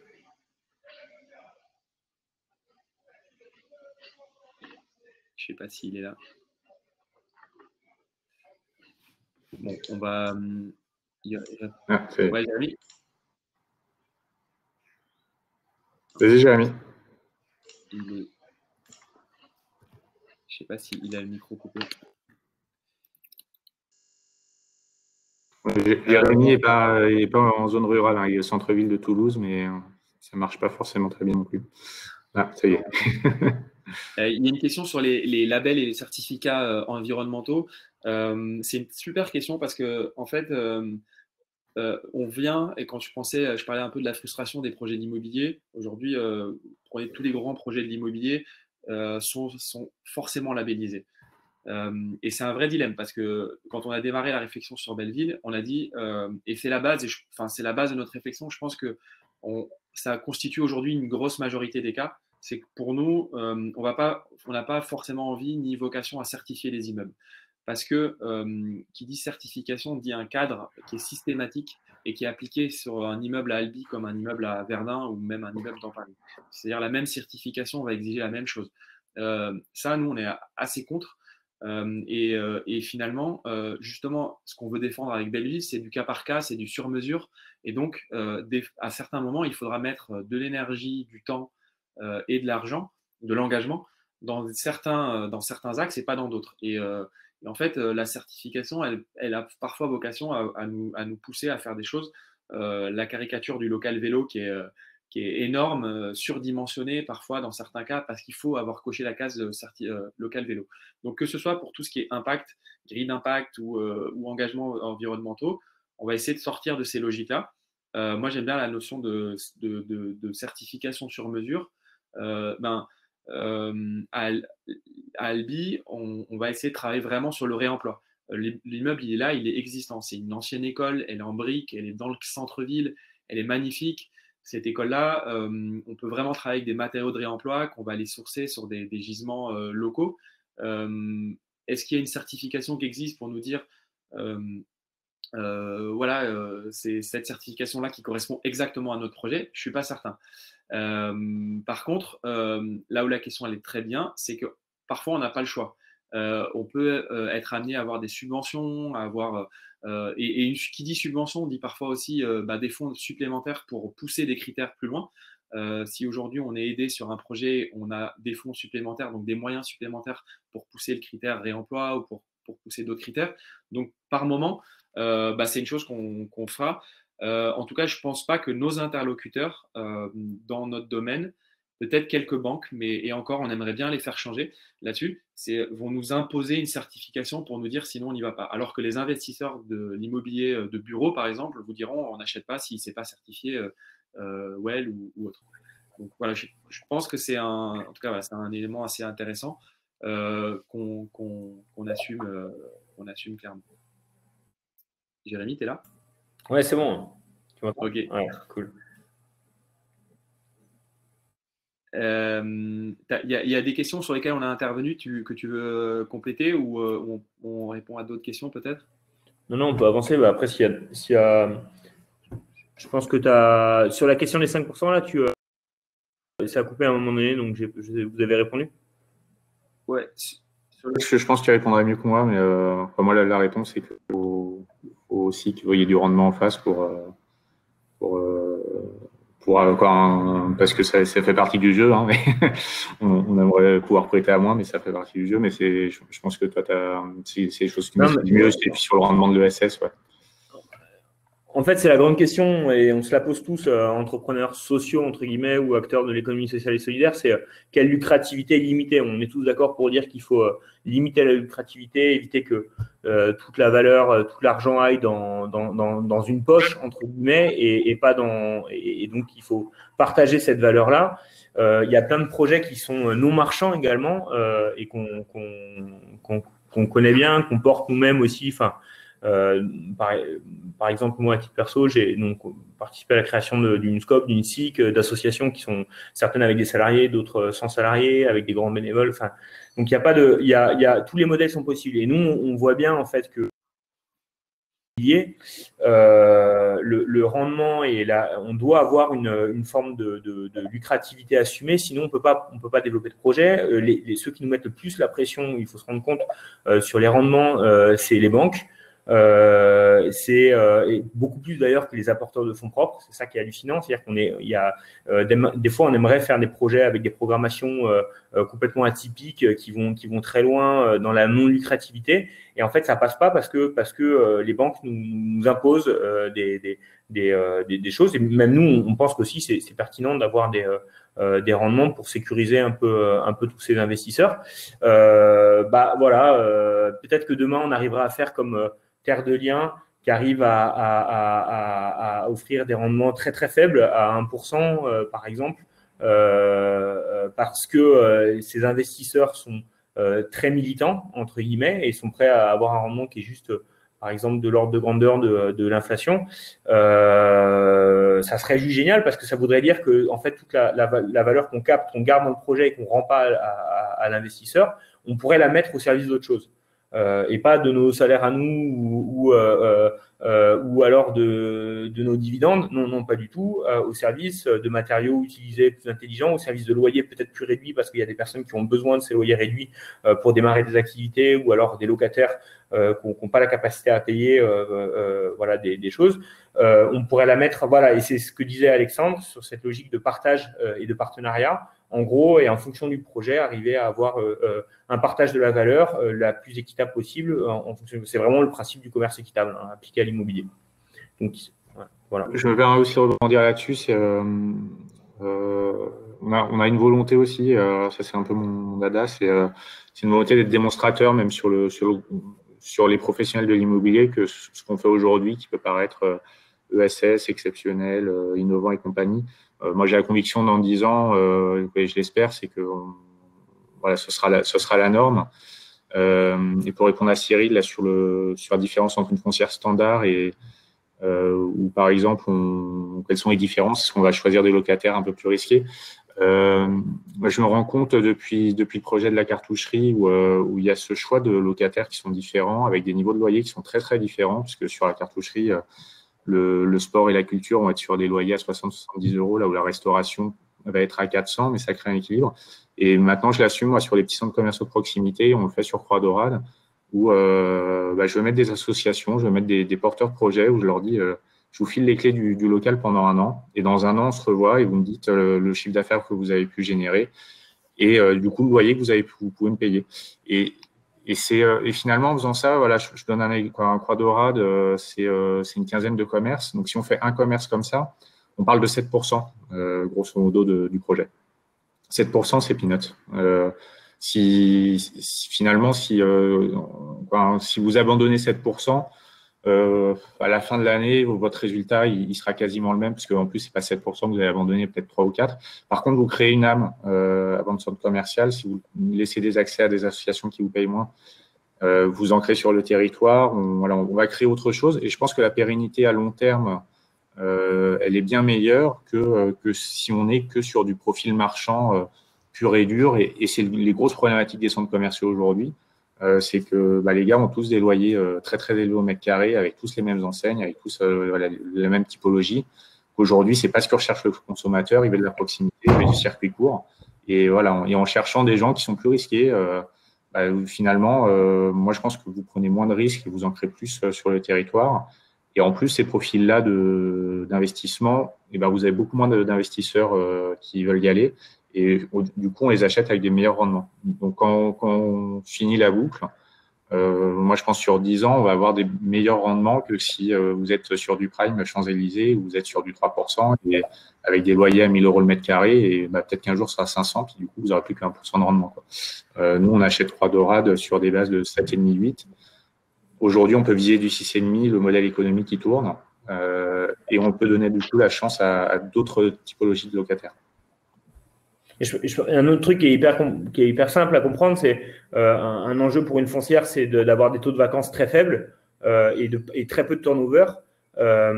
Sais pas s'il est là. Bon, on va. Hum, ah, ouais, Jérémy. Vas-y, Jérémy. Il est... Je sais pas s'il a le micro coupé. Jérémy n'est pas, pas en zone rurale, hein. il est au centre-ville de Toulouse, mais euh, ça ne marche pas forcément très bien non plus. Ah, ça y est. Euh, il y a une question sur les, labels et les certificats euh, environnementaux. Euh, c'est une super question parce que, en fait, on vient, et quand je pensais, je parlais un peu de la frustration des projets d'immobilier. Aujourd'hui, tous les grands projets de l'immobilier, sont, forcément labellisés. et c'est un vrai dilemme parce que quand on a démarré la réflexion sur Belleville, on a dit, et c'est la base, enfin c'est la base de notre réflexion. Je pense que ça constitue aujourd'hui une grosse majorité des cas. C'est que pour nous, on n'a pas, forcément envie ni vocation à certifier les immeubles parce que qui dit certification dit un cadre qui est systématique et qui est appliqué sur un immeuble à Albi comme un immeuble à Verdun ou même un immeuble dans Paris. C'est-à-dire la même certification va exiger la même chose. ça, nous, on est assez contre. Et, et, finalement, justement, ce qu'on veut défendre avec Belleville, c'est du cas par cas, c'est du sur-mesure. Et donc, à certains moments, il faudra mettre de l'énergie, du temps et de l'argent, de l'engagement dans certains, dans certains axes et pas dans d'autres. Et, et en fait, euh, la certification, elle, a parfois vocation à, nous, pousser à faire des choses. Euh, la caricature du local vélo qui est, euh, énorme, surdimensionnée parfois dans certains cas, parce qu'il faut avoir coché la case local vélo. Donc que ce soit pour tout ce qui est impact, grille d'impact ou, engagement environnementaux, on va essayer de sortir de ces logiques-là. moi, j'aime bien la notion de, certification sur mesure. Ben, à, Albi, on, va essayer de travailler vraiment sur le réemploi. Euh, l'immeuble, il est là, il est existant. C'est une ancienne école, elle est en briques, elle est dans le centre-ville, elle est magnifique. Cette école-là, on peut vraiment travailler avec des matériaux de réemploi qu'on va aller sourcer sur des, gisements euh, locaux. Est-ce qu'il y a une certification qui existe pour nous dire voilà, c'est cette certification-là qui correspond exactement à notre projet? Je ne suis pas certain par contre, là où la question est très bien, c'est que parfois on n'a pas le choix. on peut être amené à avoir des subventions, à avoir et, qui dit subvention dit parfois aussi bah, des fonds supplémentaires pour pousser des critères plus loin. si aujourd'hui on est aidé sur un projet, on a des fonds supplémentaires, donc des moyens supplémentaires pour pousser le critère réemploi ou pour, pour pousser d'autres critères. Donc par moment, bah, c'est une chose qu'on fera. Euh, en tout cas, je ne pense pas que nos interlocuteurs euh, dans notre domaine, peut-être quelques banques, mais et encore, on aimerait bien les faire changer là-dessus, vont nous imposer une certification pour nous dire sinon on n'y va pas. Alors que les investisseurs de l'immobilier euh, de bureau, par exemple, vous diront on n'achète pas s'il ne s'est pas certifié Well ou, autre. Donc voilà, je, pense que c'est un, un élément assez intéressant qu'on assume, qu'on assume clairement. Jérémy, tu es là? Ouais, c'est bon. Tu Ok. Ouais, cool. Il euh, y, a des questions sur lesquelles on a intervenu que tu veux compléter ou euh, on, répond à d'autres questions peut-être? Non, non, on peut avancer. Bah, après, s'il y, a, Je pense que tu as. Sur la question des 5%, là, tu. Ça a coupé à un moment donné, donc vous avez répondu? Ouais. Je, pense que tu répondrais mieux que moi, mais euh, moi, la, réponse, c'est que aussi qu'il y ait du rendement en face pour, euh, pour, euh, pour avoir parce que ça, ça, fait partie du jeu. Hein, mais on, aimerait pouvoir prêter à moins, mais ça fait partie du jeu. Mais c'est, je, pense que toi, c'est des choses qui me mieux. Puis sur le rendement de l'ESS, ouais. En fait, c'est la grande question et on se la pose tous, euh, entrepreneurs sociaux, entre guillemets, ou acteurs de l'économie sociale et solidaire, c'est euh, quelle lucrativité limitée On est tous d'accord pour dire qu'il faut euh, limiter la lucrativité, éviter que toute la valeur, tout l'argent aille dans, dans, dans, une poche, entre guillemets, et, pas dans. Et, donc, il faut partager cette valeur-là. il y a plein de projets qui sont non marchands également et qu'on qu'on connaît bien, qu'on porte nous-mêmes aussi. Enfin, euh, par, par, exemple, moi, à titre perso, j'ai donc participé à la création d'une SCOP, d'une SIC, euh, d'associations qui sont certaines avec des salariés, d'autres sans salariés, avec des grands bénévoles. Enfin, donc il y a pas de, il y a, tous les modèles sont possibles. Et nous, on voit bien en fait que euh, le, rendement et là, on doit avoir une, forme de, lucrativité assumée, sinon on peut pas, on peut pas développer de projet. Euh, les, ceux qui nous mettent le plus la pression, il faut se rendre compte euh, sur les rendements, euh, c'est les banques. Euh, c'est euh, beaucoup plus d'ailleurs que les apporteurs de fonds propres. C'est ça qui est hallucinant, c'est-à-dire qu'on est, il y a euh, des, fois on aimerait faire des projets avec des programmations complètement atypiques qui vont qui vont très loin dans la non lucrativité. Et en fait, ça passe pas parce que parce que les banques nous, nous imposent des, des des, des, choses. Et même nous, on pense qu'aussi c'est pertinent d'avoir des des rendements pour sécuriser un peu un peu tous ces investisseurs. bah voilà, peut-être que demain on arrivera à faire comme Terre de Liens qui arrive à, offrir des rendements très très faibles, à 1% euh, par exemple, parce que ces investisseurs sont très militants, entre guillemets, et sont prêts à avoir un rendement qui est juste par exemple de l'ordre de grandeur de, l'inflation, euh, ça serait juste génial parce que ça voudrait dire que en fait toute la, valeur qu'on capte, qu'on garde dans le projet et qu'on rend pas à, à, à l'investisseur, on pourrait la mettre au service d'autre chose. Euh, et pas de nos salaires à nous ou, euh, euh, ou alors de, de, nos dividendes. Non, non, pas du tout. Au service de matériaux utilisés plus intelligents, au service de loyers peut-être plus réduits parce qu'il y a des personnes qui ont besoin de ces loyers réduits pour démarrer des activités ou alors des locataires qui n'ont pas la capacité à payer voilà, des, des choses. on pourrait la mettre, voilà, et c'est ce que disait Alexandre sur cette logique de partage et de partenariat en gros, et en fonction du projet, arriver à avoir euh, euh, un partage de la valeur euh, la plus équitable possible. C'est vraiment le principe du commerce équitable hein, appliqué à l'immobilier. Voilà. Je vais aussi rebondir là-dessus. On, a, une volonté aussi, ça c'est un peu mon, dada, c'est, une volonté d'être démonstrateur, même sur, le, sur, sur les professionnels de l'immobilier, que ce qu'on fait aujourd'hui, qui peut paraître ESS, e exceptionnel, innovant et compagnie, moi, j'ai la conviction dans 10 ans, euh, et je l'espère, c'est que voilà, ce sera la, ce sera la norme. Euh, et pour répondre à Cyril là, sur, le, sur la différence entre une foncière standard et euh, ou par exemple, quelles sont les différences Est-ce qu'on va choisir des locataires un peu plus risqués? Euh, moi, Je me rends compte depuis, depuis le projet de la cartoucherie où, où il y a ce choix de locataires qui sont différents, avec des niveaux de loyer qui sont très très différents, puisque sur la cartoucherie, le, sport et la culture vont être sur des loyers à 60-70 euros, là où la restauration va être à 400, mais ça crée un équilibre. Et maintenant, je l'assume, moi, sur les petits centres commerciaux de proximité, on le fait sur Croix Dorade, où euh, bah, je vais mettre des associations, je vais mettre des, porteurs de projets, où je leur dis, euh, je vous file les clés du, local pendant un an, et dans un an, on se revoit, et vous me dites euh, le chiffre d'affaires que vous avez pu générer, et du coup, le loyer que vous, avez, vous pouvez me payer. Et et, c'est, euh, et finalement, en faisant ça, voilà, je, donne un, un croix dorade, euh, c'est, euh, une quinzaine de commerces. Donc, si on fait un commerce comme ça, on parle de 7%, grosso modo, du projet. 7%, c'est peanut. Si, si, finalement, si, si vous abandonnez 7%, euh, à la fin de l'année, votre résultat, il, sera quasiment le même, parce qu'en plus, c'est pas 7% que vous avez abandonné, peut-être 3 ou 4. Par contre, vous créez une âme euh, avant de centre commercial. Si vous laissez des accès à des associations qui vous payent moins, euh, vous ancrez sur le territoire. On, va créer autre chose. Et je pense que la pérennité à long terme, euh, elle est bien meilleure que, que si on n'est que sur du profil marchand pur et dur. Et c'est les grosses problématiques des centres commerciaux aujourd'hui. Euh, c'est que bah, les gars ont tous des loyers euh, très très élevés au mètre carré, avec tous les mêmes enseignes, avec tous euh, la même typologie. Aujourd'hui, c'est pas ce que recherche le consommateur. Il veut de la proximité, il veut du circuit court. Et voilà, et en cherchant des gens qui sont plus risqués, bah, finalement, moi je pense que vous prenez moins de risques et vous ancrez plus sur le territoire. Et en plus, ces profils-là d'investissement, eh ben, vous avez beaucoup moins d'investisseurs qui veulent y aller et du coup, on les achète avec des meilleurs rendements. Donc, quand, on finit la boucle, euh, moi, je pense sur 10 ans, on va avoir des meilleurs rendements que si euh, vous êtes sur du prime Champs-Élysées ou vous êtes sur du 3% et avec des loyers à 1000 euros le mètre carré et bah, peut-être qu'un jour, ça sera 500 puis du coup, vous n'aurez plus qu'un pour cent de rendement. Euh, nous, on achète 3 dorades sur des bases de 7,5, 8. Aujourd'hui, on peut viser du 6,5, le modèle économique qui tourne et on peut donner du coup la chance à d'autres typologies de locataires un autre truc qui est hyper, simple à comprendre, c'est euh, un, enjeu pour une foncière, c'est d'avoir des taux de vacances très faibles euh, et, très peu de turnover, euh,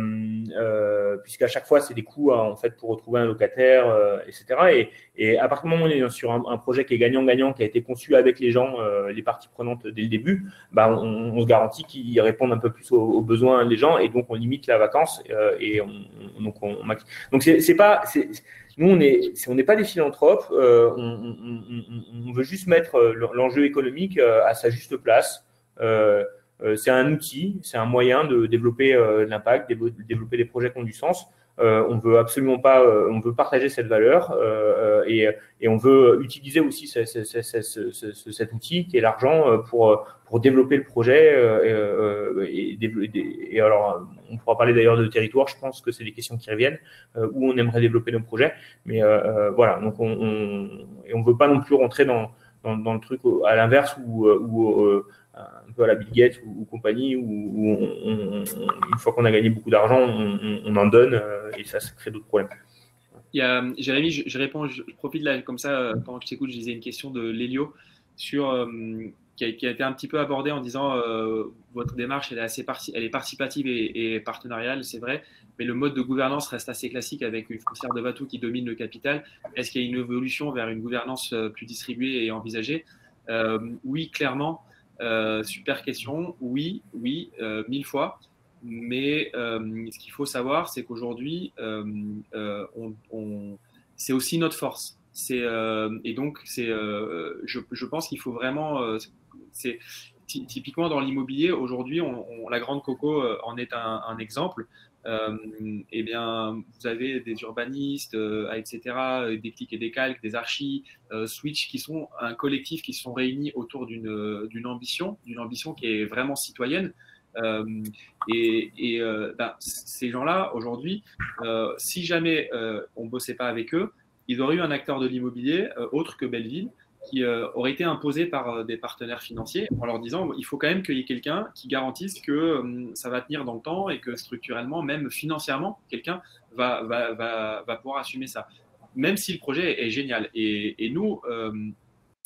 euh puisqu'à chaque fois, c'est des coûts hein, en fait pour retrouver un locataire, etc. Et, et, à partir du moment où on est sur un, projet qui est gagnant-gagnant, qui a été conçu avec les gens, les parties prenantes dès le début, bah, on, on se garantit qu'ils répondent un peu plus aux, besoins des gens et donc on limite la vacance et on, donc on, donc c'est pas nous, on n'est pas des philanthropes, euh, on, veut juste mettre euh, l'enjeu économique euh, à sa juste place. c'est un outil, c'est un moyen de développer l'impact, développer des projets qui ont du sens. Euh, on veut absolument pas, euh, on veut partager cette valeur euh, et, et, on veut utiliser aussi cet outil qui est l'argent pour pour développer le projet et, et, alors on pourra parler d'ailleurs de territoire. Je pense que c'est des questions qui reviennent où on aimerait développer nos projets, mais voilà donc on, on et on veut pas non plus rentrer dans dans, le truc à l'inverse où, où un peu à la Bill Gates ou, compagnie, où, une fois qu'on a gagné beaucoup d'argent, on, en donne euh, et ça, ça crée d'autres problèmes. Il Jérémy, je, réponds, je, profite là, comme ça, pendant que je t'écoute, je disais une question de Lélio sur qui a, été un petit peu abordé en disant euh, votre démarche elle est assez elle est participative et, partenariale, c'est vrai, mais le mode de gouvernance reste assez classique avec une foncière de Vatou qui domine le capital. Est-ce qu'il y a une évolution vers une gouvernance euh, plus distribuée et envisagée? Euh, Oui, clairement. Super question. Oui, oui, mille fois. Mais ce qu'il faut savoir, c'est qu'aujourd'hui, on, c'est aussi notre force. et donc, c'est, je, pense qu'il faut vraiment c'est typiquement dans l'immobilier aujourd'hui, la grande coco euh, en est un, exemple. Euh, eh bien, vous avez des urbanistes, euh, etc., des clics et des calques, des archis, Switch, qui sont un collectif qui sont réunis autour d'une ambition, d'une ambition qui est vraiment citoyenne. et, ben, ces gens-là, aujourd'hui, si jamais on ne bossait pas avec eux, ils auraient eu un acteur de l'immobilier autre que Belleville qui euh, aurait été imposé par euh, des partenaires financiers en leur disant il faut quand même qu'il y ait quelqu'un qui garantisse que euh, ça va tenir dans le temps et que structurellement, même financièrement, quelqu'un va, va, va, va, pouvoir assumer ça, même si le projet est génial. Et, nous,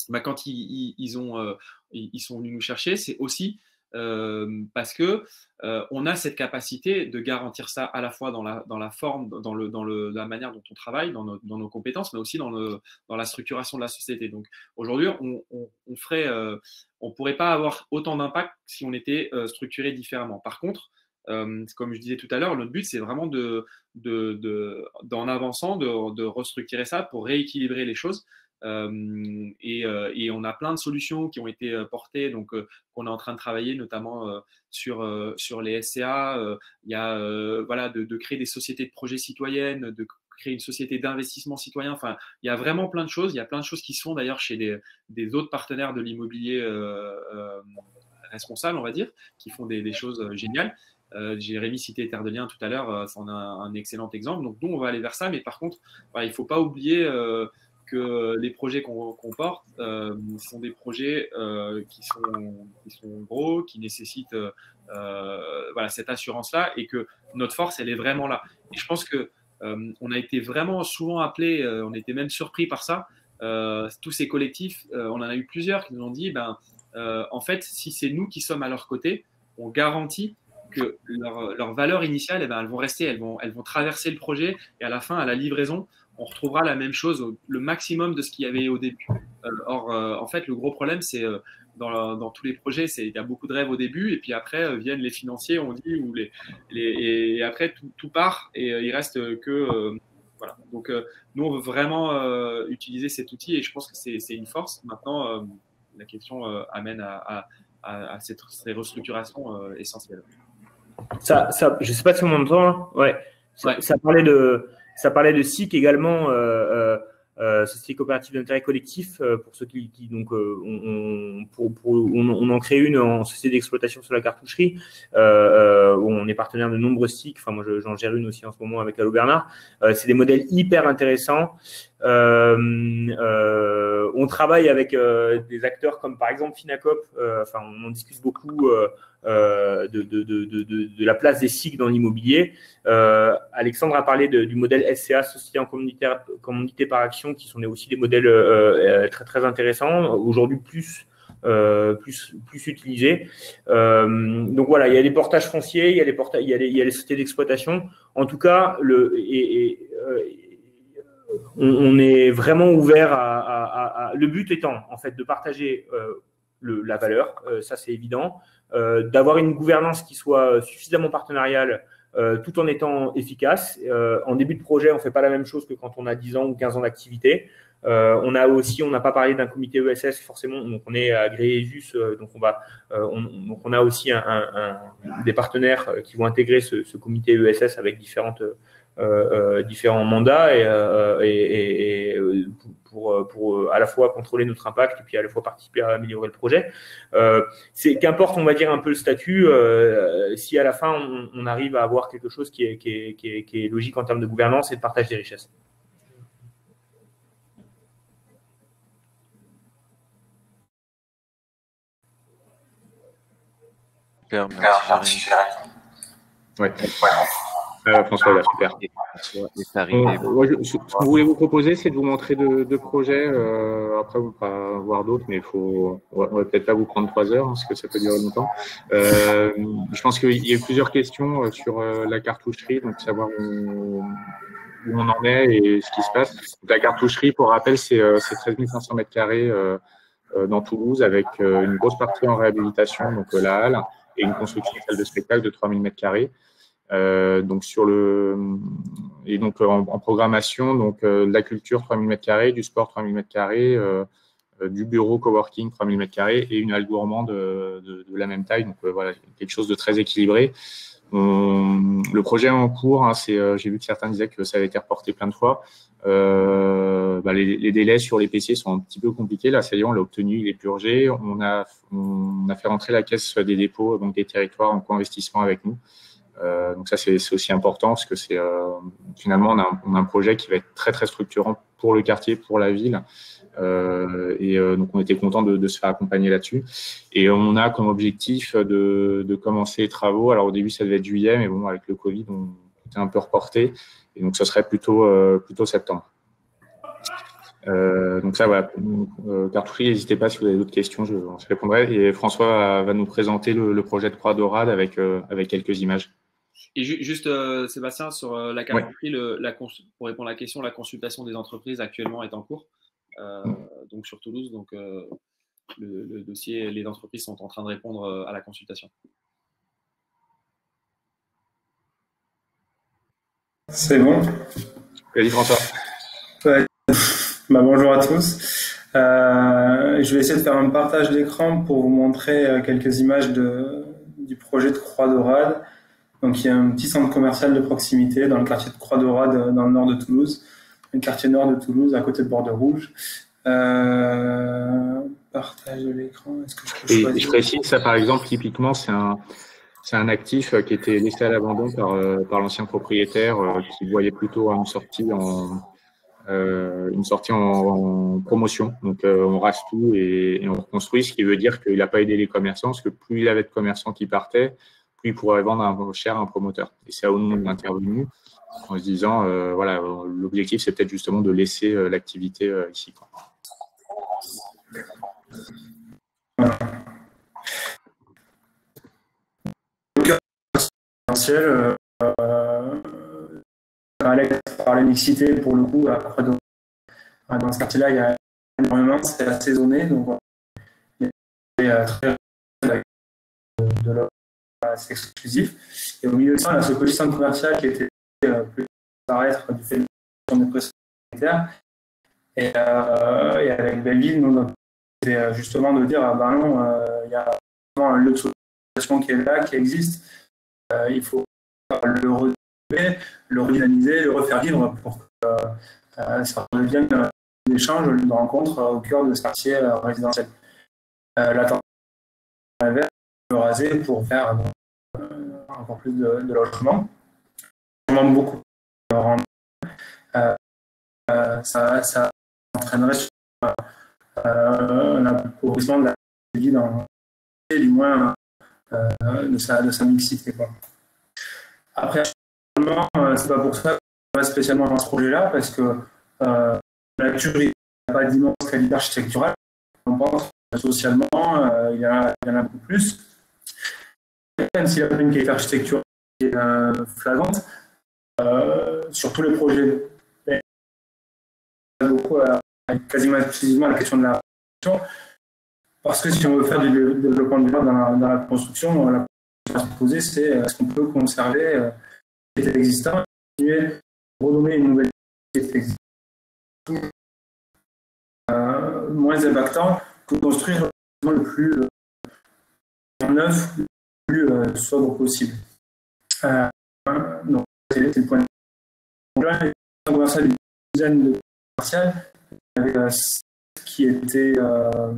bah, quand ils, ils, ont, ils sont venus nous chercher, c'est aussi euh, parce que euh, on a cette capacité de garantir ça à la fois dans la, forme, dans, la manière dont on travaille, dans nos, compétences, mais aussi dans, la structuration de la société. Donc aujourd'hui, on, on, euh, pourrait pas avoir autant d'impact si on était structuré différemment. Par contre, comme je disais tout à l'heure, notre but, c'est vraiment de, de, de, d'en avançant, de restructurer ça pour rééquilibrer les choses euh, euh, et, on a plein de solutions qui ont été euh, portées, donc qu'on est en train de travailler, notamment sur, sur les SCA. Il y a voilà, de, créer des sociétés de projets citoyennes, de créer une société d'investissement citoyen. Enfin, il y a vraiment plein de choses. Il y a plein de choses qui se font d'ailleurs chez des, autres partenaires de l'immobilier euh, responsable, on va dire, qui font des, choses géniales. Jérémy citait Terre de Liens tout à l'heure, c'en a un excellent exemple. Donc, nous, on va aller vers ça, mais par contre, il ne faut pas oublier que les projets qu'on porte euh, sont des projets euh, qui, sont, gros, qui nécessitent euh, cette assurance-là et que notre force, elle est vraiment là. Et je pense que on a été vraiment souvent appelé, on était même surpris par ça. tous ces collectifs, on en a eu plusieurs qui nous ont dit, ben, en fait, si c'est nous qui sommes à leur côté, on garantit que leurs leur valeurs initiales, eh ben, elles vont rester, elles vont traverser le projet et à la fin, à la livraison, on retrouvera la même chose, le maximum de ce qu'il y avait au début. Euh, or, euh, en fait, le gros problème, c'est euh, dans, tous les projets, c'est il y a beaucoup de rêves au début, et puis après viennent les financiers, on dit, ou les, et après tout, part, et il reste que voilà. Donc, nous, on veut vraiment utiliser cet outil, et je pense que c'est une force. Maintenant, la question amène à, cette, ces restructurations essentielles. Ça, ça, je sais pas si on m'entend. Ouais. ouais. ça parlait de ça parlait de SIC également, euh, euh, euh, Société coopérative d'intérêt collectif, pour ceux qui, donc, on, pour, pour, on, en crée une en société d'exploitation sur la cartoucherie, on est partenaire de nombreux SIC. Enfin, moi, j'en gère une aussi en ce moment avec Allo Bernard. c'est des modèles hyper intéressants. Euh, euh, on travaille avec euh, des acteurs comme par exemple Finacop. enfin, on en discute beaucoup de, de, la place des SIC dans l'immobilier. Alexandre a parlé du modèle SCA, Société en communauté, communauté par action, qui sont aussi des modèles très très intéressants. Aujourd'hui, plus plus, plus utilisés. donc voilà, il y a des portages fonciers, il y a les, il y a il y a les sociétés d'exploitation. En tout cas, le, et, et, on, est vraiment ouvert à, Le but étant, en fait, de partager euh, la valeur, euh, ça c'est évident, euh, d'avoir une gouvernance qui soit suffisamment partenariale tout en étant efficace. en début de projet, on ne fait pas la même chose que quand on a 10 ans ou 15 ans d'activité. on a aussi, on n'a pas parlé d'un comité ESS forcément, donc on est agréé ESUS, donc on a aussi des partenaires qui vont intégrer ce, ce comité ESS avec différentes différents mandats et, euh, et, et pour, pour, à la fois contrôler notre impact et puis à la fois participer à améliorer le projet. c'est qu'importe, on va dire un peu le statut, si à la fin on, on, arrive à avoir quelque chose qui est, qui, est, qui, est, qui est logique en termes de gouvernance et de partage des richesses. Merci, Ouais. François, super. ce que je voulais vous proposer, c'est de vous montrer deux, projets. après, vous pourrez voir d'autres, mais il faut, on va peut-être pas vous prendre trois heures, hein, parce que ça peut durer longtemps. je pense qu'il y a plusieurs questions sur la cartoucherie, donc savoir où, où, on en est et ce qui se passe. la cartoucherie, pour rappel, c'est 13 500 mètres carrés dans Toulouse, avec une grosse partie en réhabilitation, donc la halle, et une construction de salle de spectacle de 3000 mètres carrés. Euh, donc sur le et donc en, programmation donc euh, la culture 3000 m2 du sport 3000 m2 euh, du bureau coworking 3000 m2 et une halle gourmande de, de, la même taille. Donc voilà quelque chose de très équilibré. Le projet en cours hein, c'est j'ai vu que certains disaient que ça avait été reporté plein de fois. Bah, les, les, délais sur les PC sont un petit peu compliqués. Là ça y est on l'a obtenu il est purgé. On a on a fait rentrer la caisse des dépôts donc des territoires en co-investissement avec nous euh, donc ça, c'est aussi important parce que c'est euh, finalement on a, un, projet qui va être très très structurant pour le quartier, pour la ville. Euh, et donc on était content de, se faire accompagner là-dessus. Et on a comme objectif de, commencer les travaux. Alors au début ça devait être juillet, mais bon avec le Covid on était un peu reporté. Et donc ce serait plutôt plutôt septembre. Donc ça, voilà. Euh, n'hésitez pas si vous avez d'autres questions, je, je répondrai. Et François va nous présenter le, le projet de Croix Dorade avec, avec quelques images. Et juste, euh, Sébastien, sur euh, la cartoucherie, la pour répondre à la question, la consultation des entreprises actuellement est en cours, euh, mm. donc sur Toulouse. Donc, le, dossier, les entreprises sont en train de répondre à la consultation. C'est bon? Salut François. Bah, bonjour à tous. je vais essayer de faire un partage d'écran pour vous montrer quelques images de, du projet de Croix Dorade. Donc il y a un petit centre commercial de proximité dans le quartier de Croix-Dorade, dans le nord de Toulouse, le quartier nord de Toulouse, à côté de Bordeaux-Rouge. Euh, partage de l'écran. Est-ce que je peux choisir Je précise ça, par exemple, typiquement, c'est un, c'est un actif qui était laissé à l'abandon par, euh, par l'ancien propriétaire euh, qui voyait plutôt une sortie en, une sortie en, promotion. Donc, on rase tout et, et, on reconstruit, ce qui veut dire qu'il n'a pas aidé les commerçants, parce que plus il avait de commerçants qui partaient, il pourrait vendre un, cher un promoteur. Et c'est à nous intervenu en se disant, euh, voilà, l'objectif, c'est peut-être justement de laisser euh, l'activité euh, ici. Quoi. Euh, Alex parlait mixité pour le coup. Après, dans ce quartier-là, il y a énormément, c'est assaisonné, donc très de, de exclusif. Et au milieu de ça, on a ce commercial qui était euh, plus paraître du fait de pressions sanitaires. Et, euh, et avec Belleville, nous, c'est euh, justement de dire, ah ben non, il y a vraiment un lieu de solution qui est là, qui existe. Il faut le redévelopper, le redynamiser, le refaire vivre pour que ça redevienne un échange, une rencontre au cœur de ce quartier résidentiel. la tendance le raser pour faire encore plus de, de logements. beaucoup euh, euh, ça, ça entraînerait sur euh, de la vie dans du moins euh, de, sa, de sa mixité. Quoi. Après, euh, c'est pas pour ça qu'on va spécialement dans ce projet-là, parce que la nature n'a pas d'immense qualité architecturale. On pense socialement, il y, il y en a beaucoup plus s'il y a une qualité architecture qui est euh, flagrante, euh, sur tous les projets, beaucoup à, quasiment exclusivement à la question de la construction, parce que si on veut faire du développement durable dans la, dans la construction, la question à se poser, c'est euh, est-ce qu'on peut conserver euh, qui existant et redonner une nouvelle qui euh, moins impactant que construire le plus neuf, plus euh, sobre possible. Euh, donc, c'est le point de vue. là, on va une dizaine de commerciales avec euh, qui étaient euh,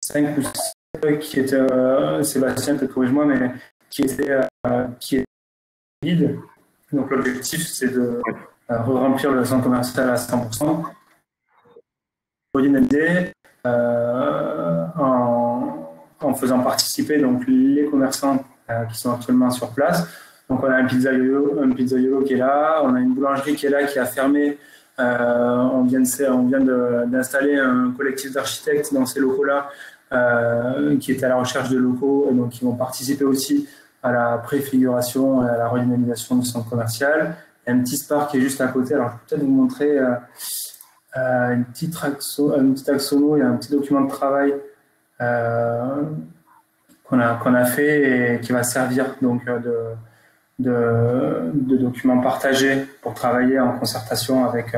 5 ou 6 qui étaient, euh, Sébastien, peut corrige-moi, mais qui étaient, euh, qui. Donc, l'objectif, c'est de euh, remplir le centre commercial à 100%, redynamiser euh, en en faisant participer donc les commerçants euh, qui sont actuellement sur place, Donc on a un pizzaïolo, un qui est là, on a une boulangerie qui est là, qui a fermé. on vient d'installer un collectif d'architectes dans ces locaux-là qui est à la recherche de locaux et donc qui vont participer aussi à la préfiguration et à la redynamisation du centre commercial. Il y a un petit Spark qui est juste à côté. Alors, je vais peut-être vous montrer euh, euh, une, petite axo, une petite axono, il y a un petit document de travail euh, qu'on a, qu'on a fait et qui va servir donc de, de, de document partagé pour travailler en concertation avec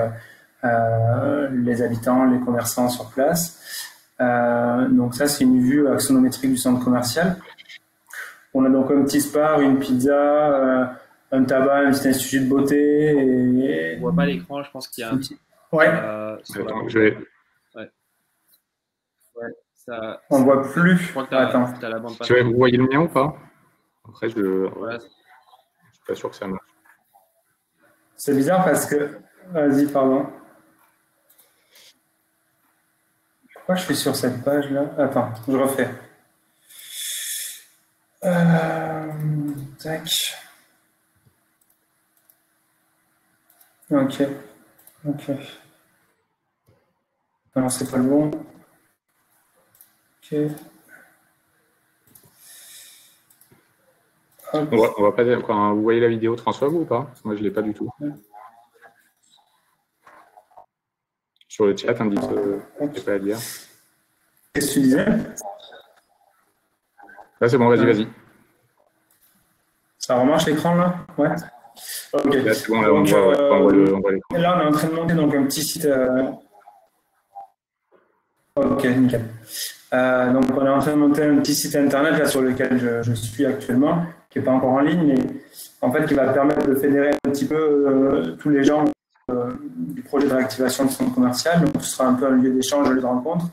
les habitants, les commerçants sur place. donc ça, c'est une vue axonométrique du centre commercial. On a donc un petit spar, une pizza, euh, un tabac, un petit institut de beauté. Et... On voit pas l'écran, je pense qu'il y a un petit. Ouais. Euh, Attends, je vais. Ouais. ouais ça... On voit plus. Attends. As la bande tu vous voyez le mien ou pas? Après, je ne ouais. je suis pas sûr que ça marche. C'est bizarre parce que. Vas-y, pardon. Pourquoi je suis sur cette page là Attends, je refais. Euh, tac. Ok. Ok. Alors, c'est pas le bon. On va, on va pas, vous voyez la vidéo transforme ou pas? Moi, je ne l'ai pas du tout. Sur le chat, indique euh, pas à dire. Qu'est-ce que tu disais? Là, c'est bon, vas-y, vas-y. Ça remarche l'écran là? Ouais. Ok. Là, c'est bon, là, on, voit, l'écran. Là, on est en train de monter donc, un petit site. Euh, ok, nickel. Euh, donc, on est en train de monter un petit site internet là, sur lequel je, suis actuellement, qui n'est pas encore en ligne, mais en fait, qui va permettre de fédérer un petit peu euh, tous les gens du projet de réactivation de centre commercial. Donc, ce sera un peu un lieu d'échange, un de rencontre,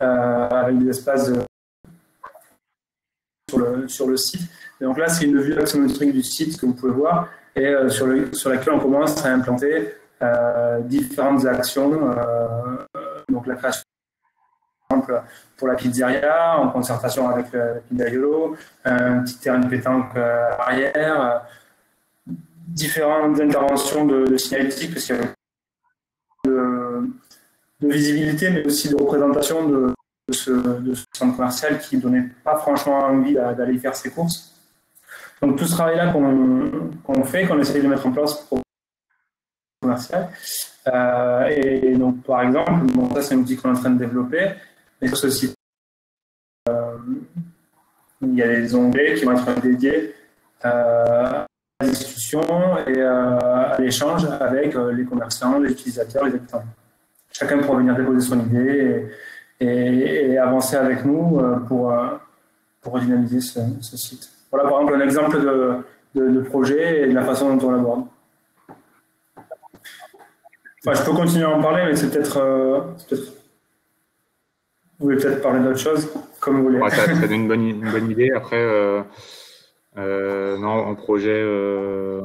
avec des espaces de sur le, site. donc là, c'est une vue axonométrique du site que vous pouvez voir et euh, sur, le, sur laquelle on commence à implanter euh, différentes actions. Euh, donc la création pour la pizzeria, en concertation avec la pizzaiolo, un petit terrain de pétanque arrière, différentes interventions de, signalétique, parce qu'il y a de, visibilité, mais aussi de représentation de, ce, centre commercial qui ne donnait pas franchement envie d'aller faire ses courses. Donc tout ce travail-là qu'on fait, qu'on essaye de mettre en place pour le commercial. Euh, et donc par exemple, ça c'est un outil qu'on est en train de développer. Sur ce site, euh, il y a des onglets qui vont être dédiés euh, à l'institution et à l'échange avec les commerçants, les utilisateurs, les habitants. Chacun pourra venir déposer son idée et, avancer avec nous euh, pour, euh, dynamiser ce, site. Voilà par exemple un exemple de, projet et de la façon dont on l'aborde. Enfin, je peux continuer à en parler, mais c'est peut-être. Euh, vous voulez peut-être parler d'autre chose, comme vous voulez. ça, donne une bonne, une bonne idée. Après, non, en projet, je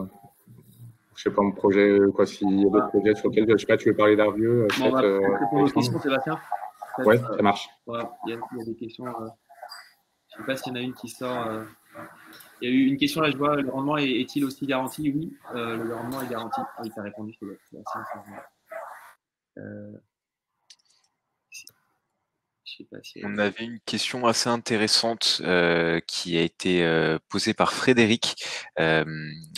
je sais pas, en projet, quoi, s'il y a d'autres projets sur lesquels, je sais pas, tu veux parler d'Arvieux bon, peut-être. questions, Sébastien oui, ça marche. il, y a, des questions. Euh, je sais pas s'il y en a une qui sort. Euh. il y a eu une question là, je vois, le rendement est-il aussi garanti? Oui, euh, le rendement est garanti. Oui, tu as répondu, c'est On avait une question assez intéressante euh, qui a été euh, posée par Frédéric euh,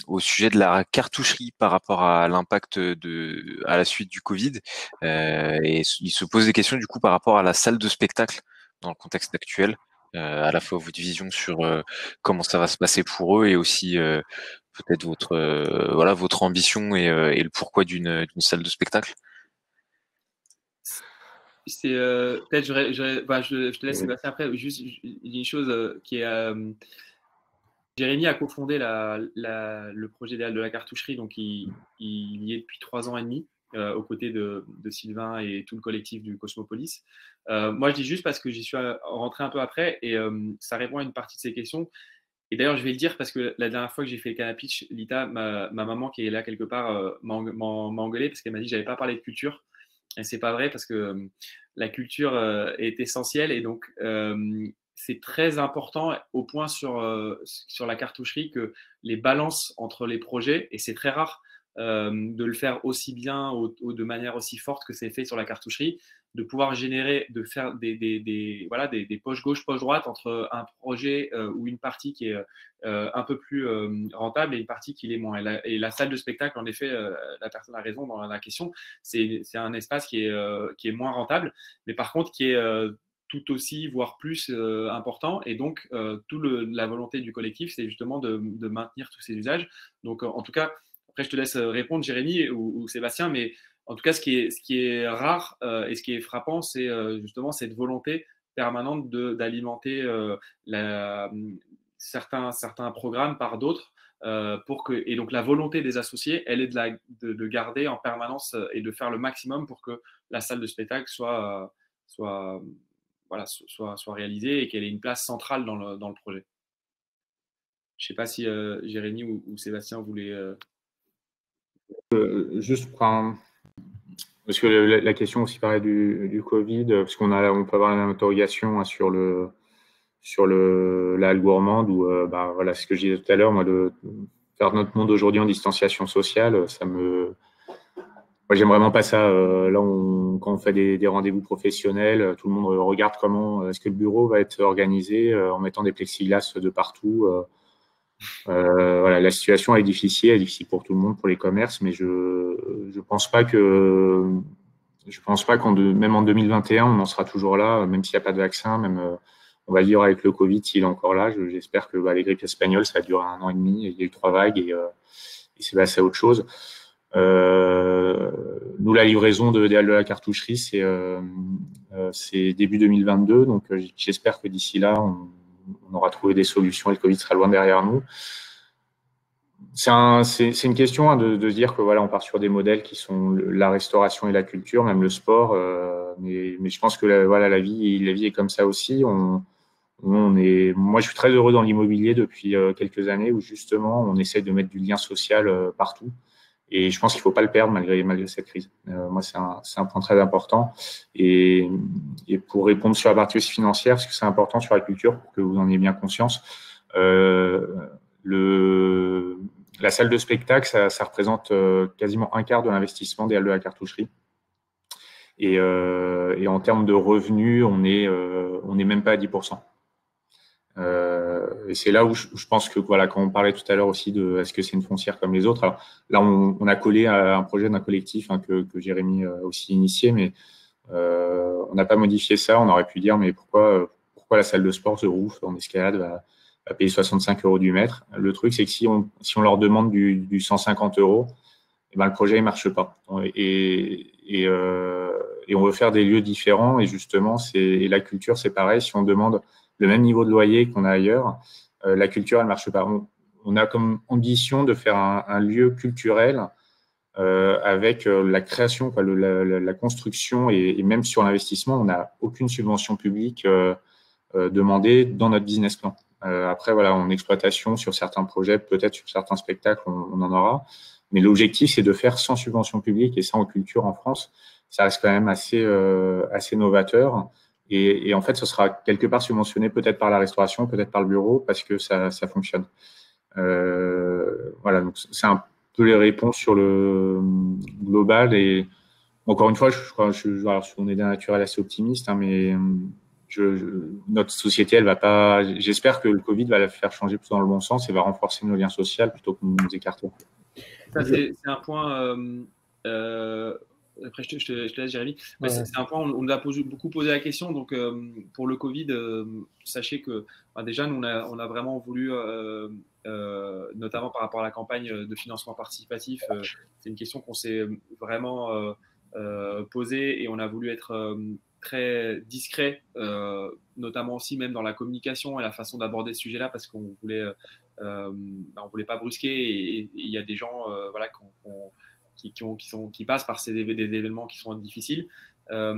au sujet de la cartoucherie par rapport à l'impact de à la suite du Covid. et il se pose des questions du coup par rapport à la salle de spectacle dans le contexte actuel. à la fois votre vision sur comment ça va se passer pour eux et aussi peut-être votre voilà votre ambition et le pourquoi d'une salle de spectacle c'est euh, peut-être je, bah, je, je, te laisse passer après. Juste, une chose euh, qui est. Euh, Jérémy a cofondé la, la, le projet de la cartoucherie, donc il, il, y est depuis trois ans et demi. aux côtés de, de, Sylvain et tout le collectif du Cosmopolis. moi, je dis juste parce que j'y suis rentré un peu après et ça répond à une partie de ces questions. Et d'ailleurs, je vais le dire parce que la dernière fois que j'ai fait le canapitch, Lita, ma, ma, maman qui est là quelque part, m'a engueulé parce qu'elle m'a dit que j'avais pas parlé de culture. Et c'est pas vrai parce que la culture est essentielle et donc c'est très important au point sur, sur la cartoucherie que les balances entre les projets, et c'est très rare de le faire aussi bien ou, de manière aussi forte que c'est fait sur la cartoucherie, de pouvoir générer, de faire des, des, voilà, des, poches gauche, poche droite entre un projet euh, ou une partie qui est euh, un peu plus euh, rentable et une partie qui l'est moins. Et la, salle de spectacle, en effet, la personne a raison dans la question, c'est un espace qui est, qui est moins rentable, mais par contre qui est tout aussi, voire plus important. Et donc, tout le, la volonté du collectif, c'est justement de, de, maintenir tous ces usages. Donc, en tout cas, après, je te laisse répondre, Jérémy ou, ou Sébastien, mais en tout cas, ce qui est, rare euh, et ce qui est frappant, c'est euh, justement cette volonté permanente d'alimenter euh, certains, programmes par d'autres. pour et donc la volonté des associés, elle est de, garder en permanence et de faire le maximum pour que la salle de spectacle soit, réalisée et qu'elle ait une place centrale dans le, projet. Je ne sais pas si Jérémy ou, ou, Sébastien voulaient. juste quand, parce que la, question aussi parlait du, Covid, parce qu'on a, on peut avoir une interrogation hein, sur le sur le la gourmande ou euh, bah, voilà ce que je disais tout à l'heure, moi de faire notre monde aujourd'hui en distanciation sociale, ça me moi, j'aime vraiment pas ça. Euh, là, on, quand on fait des, rendez-vous professionnels, tout le monde regarde comment est-ce que le bureau va être organisé euh, en mettant des plexiglas de partout. Euh, voilà, la situation est difficile, elle est difficile pour tout le monde, pour les commerces, mais je je pense pas que je pense pas qu'en même en 2021 on en sera toujours là, même s'il n'y a pas de vaccin, même euh, on va dire avec le Covid s'il est encore là. J'espère que bah, les grippes espagnoles ça va durer un an et demi, il y a eu trois vagues et, euh, c'est passé à autre chose. Euh, nous, la livraison de, la cartoucherie, c'est euh, début 2022. Donc, j'espère que d'ici là, on, on aura trouvé des solutions et le Covid sera loin derrière nous. C'est un, une question hein, de, de, dire que voilà, on part sur des modèles qui sont la restauration et la culture, même le sport. Euh, mais, je pense que la, voilà, la vie, la vie est comme ça aussi. On est, moi, je suis très heureux dans l'immobilier depuis euh, quelques années où justement, on essaie de mettre du lien social euh, partout. Et je pense qu'il ne faut pas le perdre malgré, cette crise. Euh, moi, c'est un, point très important. Et, pour répondre sur la partie aussi financière, parce que c'est important sur la culture, pour que vous en ayez bien conscience, euh, la salle de spectacle, ça, représente euh, quasiment un quart de l'investissement des halles de la cartoucherie. Et, en termes de revenus, on n'est même pas à 10%. Euh, et c'est là où je, pense que voilà, quand on parlait tout à l'heure aussi de est-ce que c'est une foncière comme les autres. Alors là, on, a collé à un projet d'un collectif hein, que, que Jérémy a aussi initié, mais euh, on n'a pas modifié ça. On aurait pu dire mais pourquoi pourquoi la salle de sport The Roof en escalade va, payer 65 euros du mètre? Le truc, c'est que si on si on leur demande du, du 150 euros, eh ben le projet ne marche pas. Et, euh, et on veut faire des lieux différents. Et justement, c'est la culture, c'est pareil. Si on demande le même niveau de loyer qu'on a ailleurs, euh, la culture, elle marche pas. On, a comme ambition de faire un, lieu culturel euh, avec euh, la création, la, construction et, même sur l'investissement, on n'a aucune subvention publique demandée dans notre business plan. après, voilà, en exploitation sur certains projets, peut-être sur certains spectacles, on, en aura. Mais l'objectif, c'est de faire sans subvention publique et en culture en France, ça reste quand même assez, assez novateur. Et, en fait, ce sera quelque part subventionné peut-être par la restauration, peut-être par le bureau, parce que ça, ça fonctionne. Euh, voilà, donc c'est un peu les réponses sur le global. Et encore une fois, je crois, je, alors, on est d'un naturel assez optimiste, hein, mais je, notre société, elle va pas. J'espère que le Covid va la faire changer plus dans le bon sens et va renforcer nos liens sociaux plutôt que nous écarter. Ça, c'est un point. Euh, euh, après, je te, laisse, Jérémy. C'est un point, on, nous a beaucoup posé la question. Donc, euh, pour le Covid, euh, sachez que bah, déjà, nous, on a, on a vraiment voulu, euh, notamment par rapport à la campagne de financement participatif, c'est une question qu'on s'est vraiment posée et on a voulu être très discret, notamment aussi même dans la communication et la façon d'aborder ce sujet-là, parce qu'on voulait, bah, on voulait pas brusquer et il y a des gens, voilà, qu'on qui, sont, qui passent par ces, des, événements qui sont difficiles. Euh,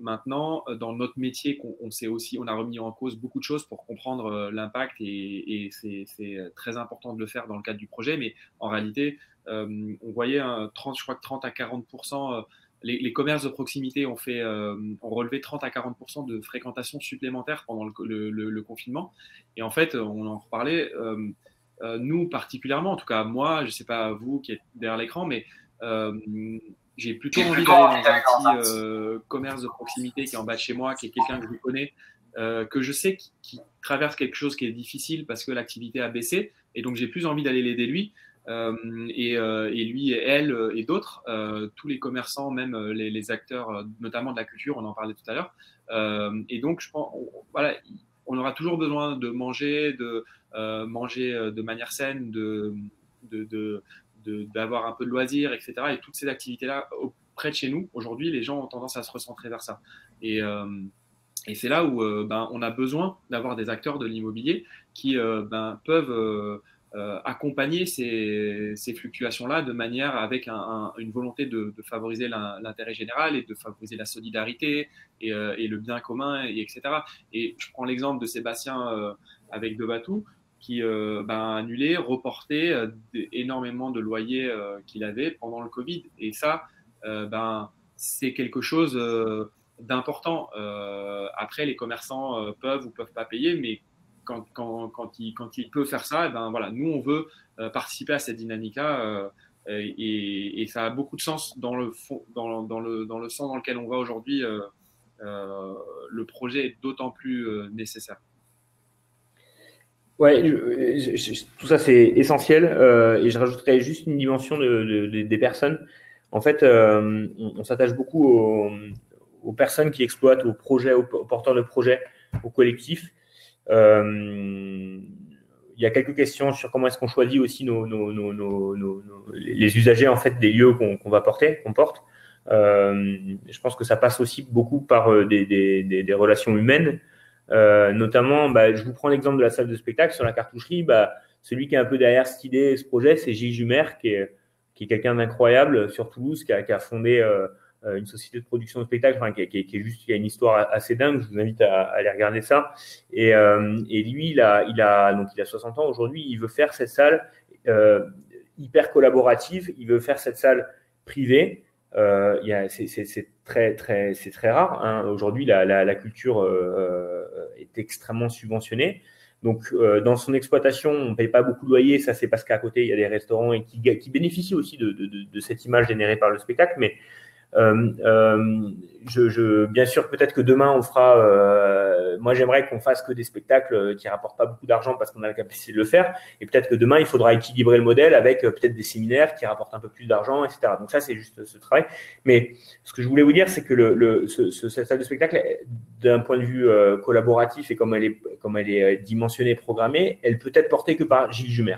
maintenant, dans notre métier, on, sait aussi, on a remis en cause beaucoup de choses pour comprendre euh, l'impact et, c'est très important de le faire dans le cadre du projet. Mais en réalité, euh, on voyait un 30, je crois que 30 à 40 les, commerces de proximité ont, fait, ont relevé 30 à 40% de fréquentation supplémentaire pendant le, confinement. Et en fait, on en reparlait, nous particulièrement, en tout cas moi, je ne sais pas vous qui êtes derrière l'écran, mais j'ai plutôt envie d'aller dans un petit commerce de proximité qui est en bas de chez moi, qui est quelqu'un que je connais, que je sais qui, traverse quelque chose qui est difficile parce que l'activité a baissé, et donc j'ai plus envie d'aller l'aider lui. Euh, euh, et, lui et elle euh, et d'autres, tous les commerçants, même les, acteurs, notamment de la culture, on en parlait tout à l'heure. et donc, je pense, on, voilà, on aura toujours besoin de manger, de manger de manière saine, de, d'avoir un peu de loisirs, etc. Et toutes ces activités-là auprès de chez nous, aujourd'hui, les gens ont tendance à se recentrer vers ça. Et, et c'est là où ben, on a besoin d'avoir des acteurs de l'immobilier qui ben, peuvent euh, accompagner ces, fluctuations-là de manière avec une volonté de, favoriser l'intérêt général et de favoriser la solidarité et, euh, le bien commun, et, etc. Et je prends l'exemple de Sébastien euh, avec Devatou qui ben, a annulé, reporté énormément de loyers qu'il avait pendant le Covid. Et ça, ben, c'est quelque chose d'important. après, les commerçants peuvent ou peuvent pas payer, mais quand, il, quand il peut faire ça, eh ben voilà, nous, on veut euh, participer à cette dynamique-là. Euh, et, ça a beaucoup de sens dans le, dans, le, dans le sens dans lequel on va aujourd'hui. Euh, le projet est d'autant plus nécessaire. Ouais, tout ça c'est essentiel et je rajouterais juste une dimension de, des personnes. En fait, on, s'attache beaucoup aux, aux, personnes qui exploitent, aux projets, aux porteurs de projets, aux collectifs. Euh, il y a quelques questions sur comment est-ce qu'on choisit aussi nos, les usagers en fait des lieux qu'on va porter, qu'on porte. Euh, je pense que ça passe aussi beaucoup par euh, des, des, des, relations humaines. Notamment, bah, je vous prends l'exemple de la salle de spectacle sur la cartoucherie. Bah, celui qui est un peu derrière cette idée, ce projet, c'est Gilles Jumer, qui est, qui est quelqu'un d'incroyable sur Toulouse, qui a, qui a fondé euh, une société de production de spectacle qui, qui, est juste, a une histoire assez dingue. Je vous invite à, aller regarder ça. Et, euh, et, lui, il a, il a, donc il a 60 ans aujourd'hui. Il veut faire cette salle euh, hyper collaborative. Il veut faire cette salle privée. Euh, c'est très, très, très rare. Hein. Aujourd'hui, la, la, la, culture est extrêmement subventionnée. Donc, dans son exploitation, on ne paye pas beaucoup de loyer. Ça, c'est parce qu'à côté, il y a des restaurants et qui, qui bénéficient aussi de, de, de, cette image générée par le spectacle. Mais euh, euh, je, je, bien sûr, peut-être que demain on fera. Euh, moi, j'aimerais qu'on fasse que des spectacles qui rapportent pas beaucoup d'argent parce qu'on a la capacité de le faire. Et peut-être que demain, il faudra équilibrer le modèle avec peut-être des séminaires qui rapportent un peu plus d'argent, etc. Donc ça, c'est juste ce travail. Mais ce que je voulais vous dire, c'est que le, le ce, ce, cette salle de spectacle, d'un point de vue collaboratif et comme elle est comme elle est dimensionnée, programmée, elle peut être portée que par Gilles Jumer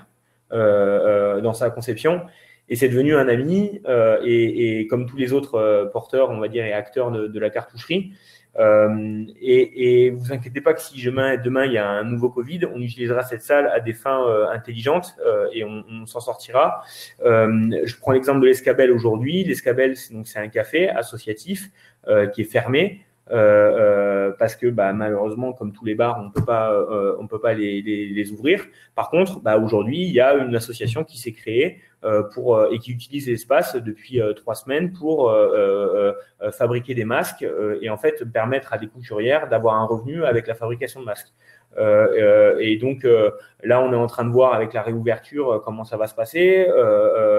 dans sa conception. Et c'est devenu un ami, euh, et, et, comme tous les autres euh, porteurs, on va dire, et acteurs de, de la cartoucherie. Euh, et, et vous inquiétez pas que si demain, demain il y a un nouveau Covid, on utilisera cette salle à des fins euh, intelligentes euh, et on, on s'en sortira. je prends l'exemple de l'Escabelle aujourd'hui. L'Escabelle, c'est donc c'est un café associatif qui est fermé. Euh, euh, parce que bah, malheureusement, comme tous les bars, on peut pas, euh, on peut pas les, les, les, ouvrir. Par contre, bah, aujourd'hui, il y a une association qui s'est créée pour et qui utilise l'espace depuis trois semaines pour fabriquer des masques et en fait permettre à des couturières d'avoir un revenu avec la fabrication de masques. Euh, et donc là, on est en train de voir avec la réouverture comment ça va se passer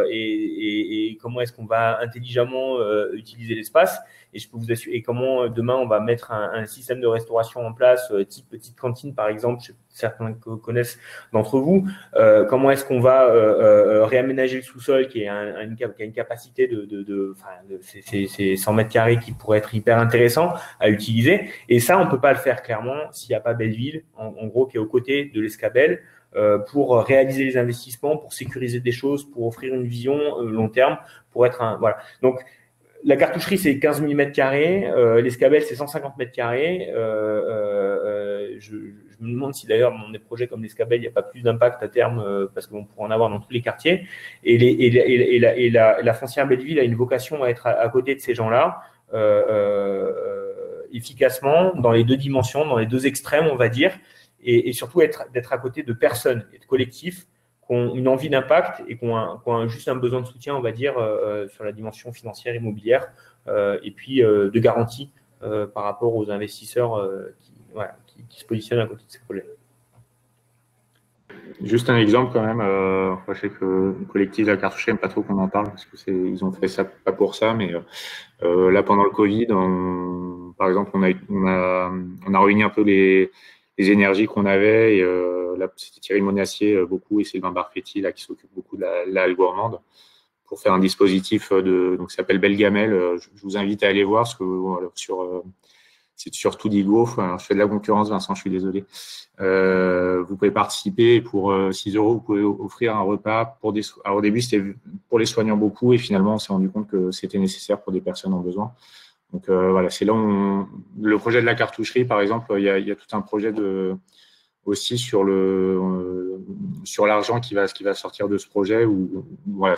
et, et, et, comment est-ce qu'on va intelligemment utiliser l'espace. Et je peux vous assurer et comment demain on va mettre un, un système de restauration en place, type petite cantine par exemple, certains connaissent d'entre vous. Euh, comment est-ce qu'on va euh, réaménager le sous-sol qui, a une capacité de, de, de, de c'est 100 mètres carrés qui pourrait être hyper intéressant à utiliser. Et ça, on peut pas le faire clairement s'il n'y a pas Belleville, en, en, gros, qui est aux côtés de l'Escabelle. Euh, pour réaliser les investissements, pour sécuriser des choses, pour offrir une vision euh, long terme, pour être un voilà. Donc la cartoucherie c'est 15 mm carrés, euh, l'escabelle c'est 150 mètres carrés. Je, je, me demande si d'ailleurs dans des projets comme l'escabelle il n'y a pas plus d'impact à terme parce qu'on pourrait en avoir dans tous les quartiers. Et, les, et, et, et, la, et la, la, foncière Belleville a une vocation à être à, côté de ces gens-là. efficacement dans les deux dimensions, dans les deux extrêmes, on va dire, et, et surtout être d'être à côté de personnes et de collectifs qui ont une envie d'impact et qui ont, juste un besoin de soutien, on va dire, sur la dimension financière immobilière et puis de garantie par rapport aux investisseurs qui, se positionnent à côté de ces projets. Juste un exemple quand même. Euh, je sais que le collectif de la cartouche n'aime pas trop qu'on en parle parce que c'est ils ont fait ça pas pour ça, mais euh, là pendant le Covid, par exemple, on a, on a, on a réuni un peu les, les énergies qu'on avait. Et, euh, là, c'était Thierry Monacier euh, beaucoup et Sylvain Barfetti là qui s'occupe beaucoup de la, la gourmande pour faire un dispositif de donc ça s'appelle Belle Gamelle. Je, je, vous invite à aller voir parce que voilà, sur c'est surtout Digo. Je fais de la concurrence, Vincent, je suis désolé. Euh, vous pouvez participer pour 6 euh, euros, vous pouvez offrir un repas pour des. Alors, au début, c'était pour les soignants beaucoup, et finalement, on s'est rendu compte que c'était nécessaire pour des personnes en besoin. Donc euh, voilà, c'est là où le projet de la cartoucherie, par exemple, il y a, tout un projet aussi sur le sur l'argent qui va qui va sortir de ce projet où voilà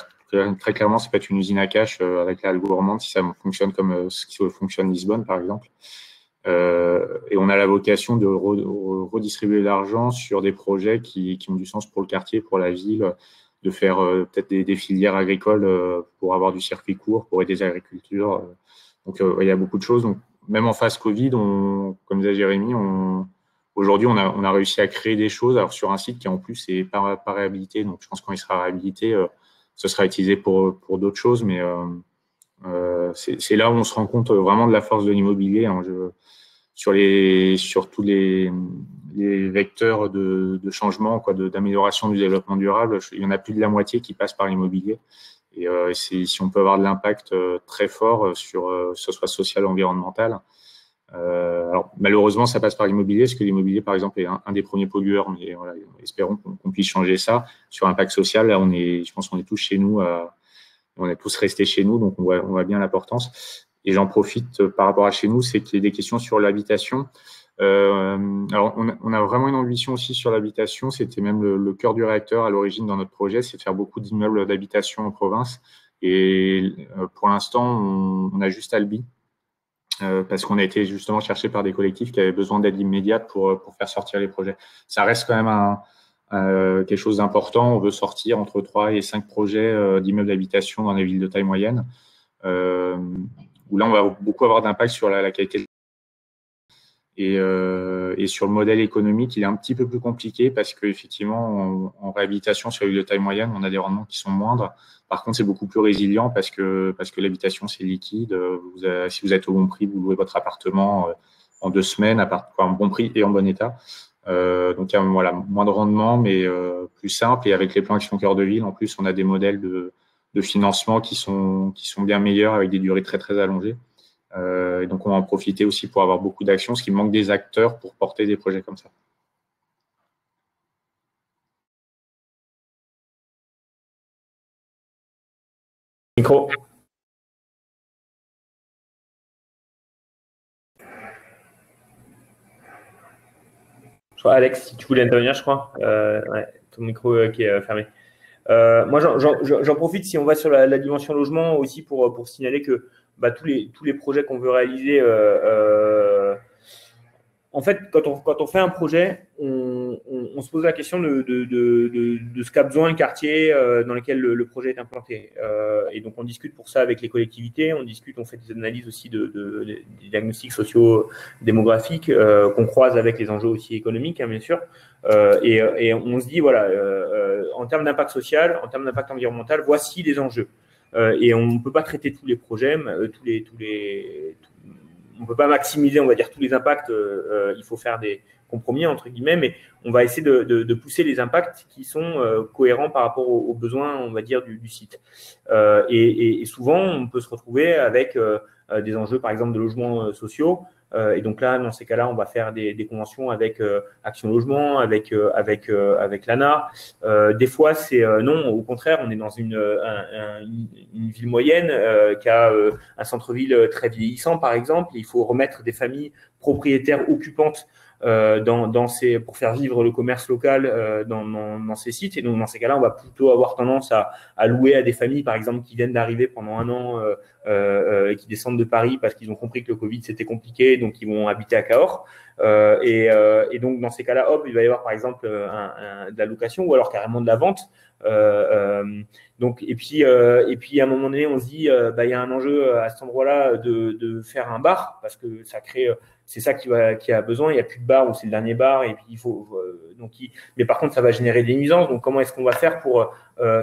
très clairement c'est pas une usine à cash avec la gourmande si ça fonctionne comme ce qui fonctionne Lisbonne par exemple euh, et on a la vocation de redistribuer l'argent sur des projets qui, qui, ont du sens pour le quartier, pour la ville, de faire euh, peut-être des, filières agricoles euh, pour avoir du circuit court, pour aider les agricultures. Donc il y a beaucoup de choses. Donc même en phase Covid, comme disait Jérémy, aujourd'hui on a, réussi à créer des choses sur un site qui en plus est pas, réhabilité. Donc je pense quand il sera réhabilité, ce sera utilisé pour, d'autres choses, mais euh, c'est là où on se rend compte vraiment de la force de l'immobilier. Hein. sur tous les, vecteurs de, changement, d'amélioration du développement durable, il y en a plus de la moitié qui passent par l'immobilier. Et euh, si on peut avoir de l'impact euh, très fort sur euh, ce soit social environnemental. Euh, alors malheureusement, ça passe par l'immobilier, parce que l'immobilier, par exemple, est un, des premiers pollueurs. Mais espérons qu'on puisse changer ça. Sur l'impact social, là, on est, je pense qu'on est tous chez nous on est tous restés chez nous, donc on voit, bien l'importance. Et j'en profite euh, par rapport à chez nous, c'est qu'il y a des questions sur l'habitation. Euh, alors, on a, vraiment une ambition aussi sur l'habitation. C'était même le, cœur du réacteur à l'origine dans notre projet, c'est de faire beaucoup d'immeubles d'habitation en province. Et euh, pour l'instant, on, a juste Albi, euh, parce qu'on a été justement cherché par des collectifs qui avaient besoin d'aide immédiate pour, faire sortir les projets. Ça reste quand même quelque chose d'important. On veut sortir entre 3 et 5 projets d'immeubles d'habitation dans les villes de taille moyenne, où là, on va beaucoup avoir d'impact sur la, la, qualité. Et, euh, et, sur le modèle économique, il est un petit peu plus compliqué parce qu'effectivement, en, en réhabilitation sur villes de taille moyenne, on a des rendements qui sont moindres. Par contre, c'est beaucoup plus résilient parce que, parce que l'habitation, c'est liquide. Vous si vous êtes au bon prix, vous louez votre appartement en deux semaines, à part, en bon prix et en bon état. Euh, donc il y a voilà, moins de rendement, mais euh, plus simple. Et avec les plans Action Cœur de Ville, en plus, on a des modèles de, de financement qui sont, qui sont bien meilleurs avec des durées très très allongées. Euh, et donc on va en profiter aussi pour avoir beaucoup d'actions, ce qui manque des acteurs pour porter des projets comme ça. Micro. Alex, si tu voulais intervenir, je crois. Euh, ton micro euh, qui est euh, fermé. moi, j'en profite si on va sur la, dimension logement aussi pour, pour signaler que bah, tous, les, projets qu'on veut réaliser en fait, quand on, fait un projet, on, se pose la question de, ce qu'a besoin le quartier euh, dans lequel le, projet est implanté. Euh, et donc, on discute pour ça avec les collectivités, on discute, on fait des analyses aussi de, des diagnostics sociaux démographiques euh, qu'on croise avec les enjeux aussi économiques, hein, bien sûr. Euh, et, on se dit, voilà, euh, en termes d'impact social, en termes d'impact environnemental, voici les enjeux. Et on ne peut pas traiter tous les projets, tous les, tous les, on ne peut pas maximiser, on va dire, tous les impacts. Euh, euh, il faut faire des compromis, entre guillemets, mais on va essayer de, pousser les impacts qui sont euh, cohérents par rapport aux, besoins, on va dire, du, site. Et, souvent, on peut se retrouver avec des enjeux, par exemple, de logements sociaux euh, et donc là, dans ces cas-là, on va faire des, conventions avec euh, Action Logement, avec euh, avec l'ANA. des fois, c'est non. Au contraire, on est dans une une ville moyenne qui a un centre-ville très vieillissant, par exemple. Il faut remettre des familles propriétaires occupantes euh, dans, dans ces, pour faire vivre le commerce local euh, dans, dans, dans, ces sites. Et donc, dans ces cas-là, on va plutôt avoir tendance à, à, louer à des familles, par exemple, qui viennent d'arriver pendant un an euh, qui descendent de Paris parce qu'ils ont compris que le Covid c'était compliqué, donc ils vont habiter à Cahors. Et, et, donc dans ces cas-là, hop, il va y avoir par exemple de la location ou alors carrément de la vente. donc et puis et puis à un moment donné, on se dit, bah il y a un enjeu à cet endroit-là de, de faire un bar parce que ça crée c'est ça qui, a besoin. Il n'y a plus de bar ou c'est le dernier bar et puis il faut donc mais par contre ça va générer des nuisances. Donc comment est-ce qu'on va faire pour euh,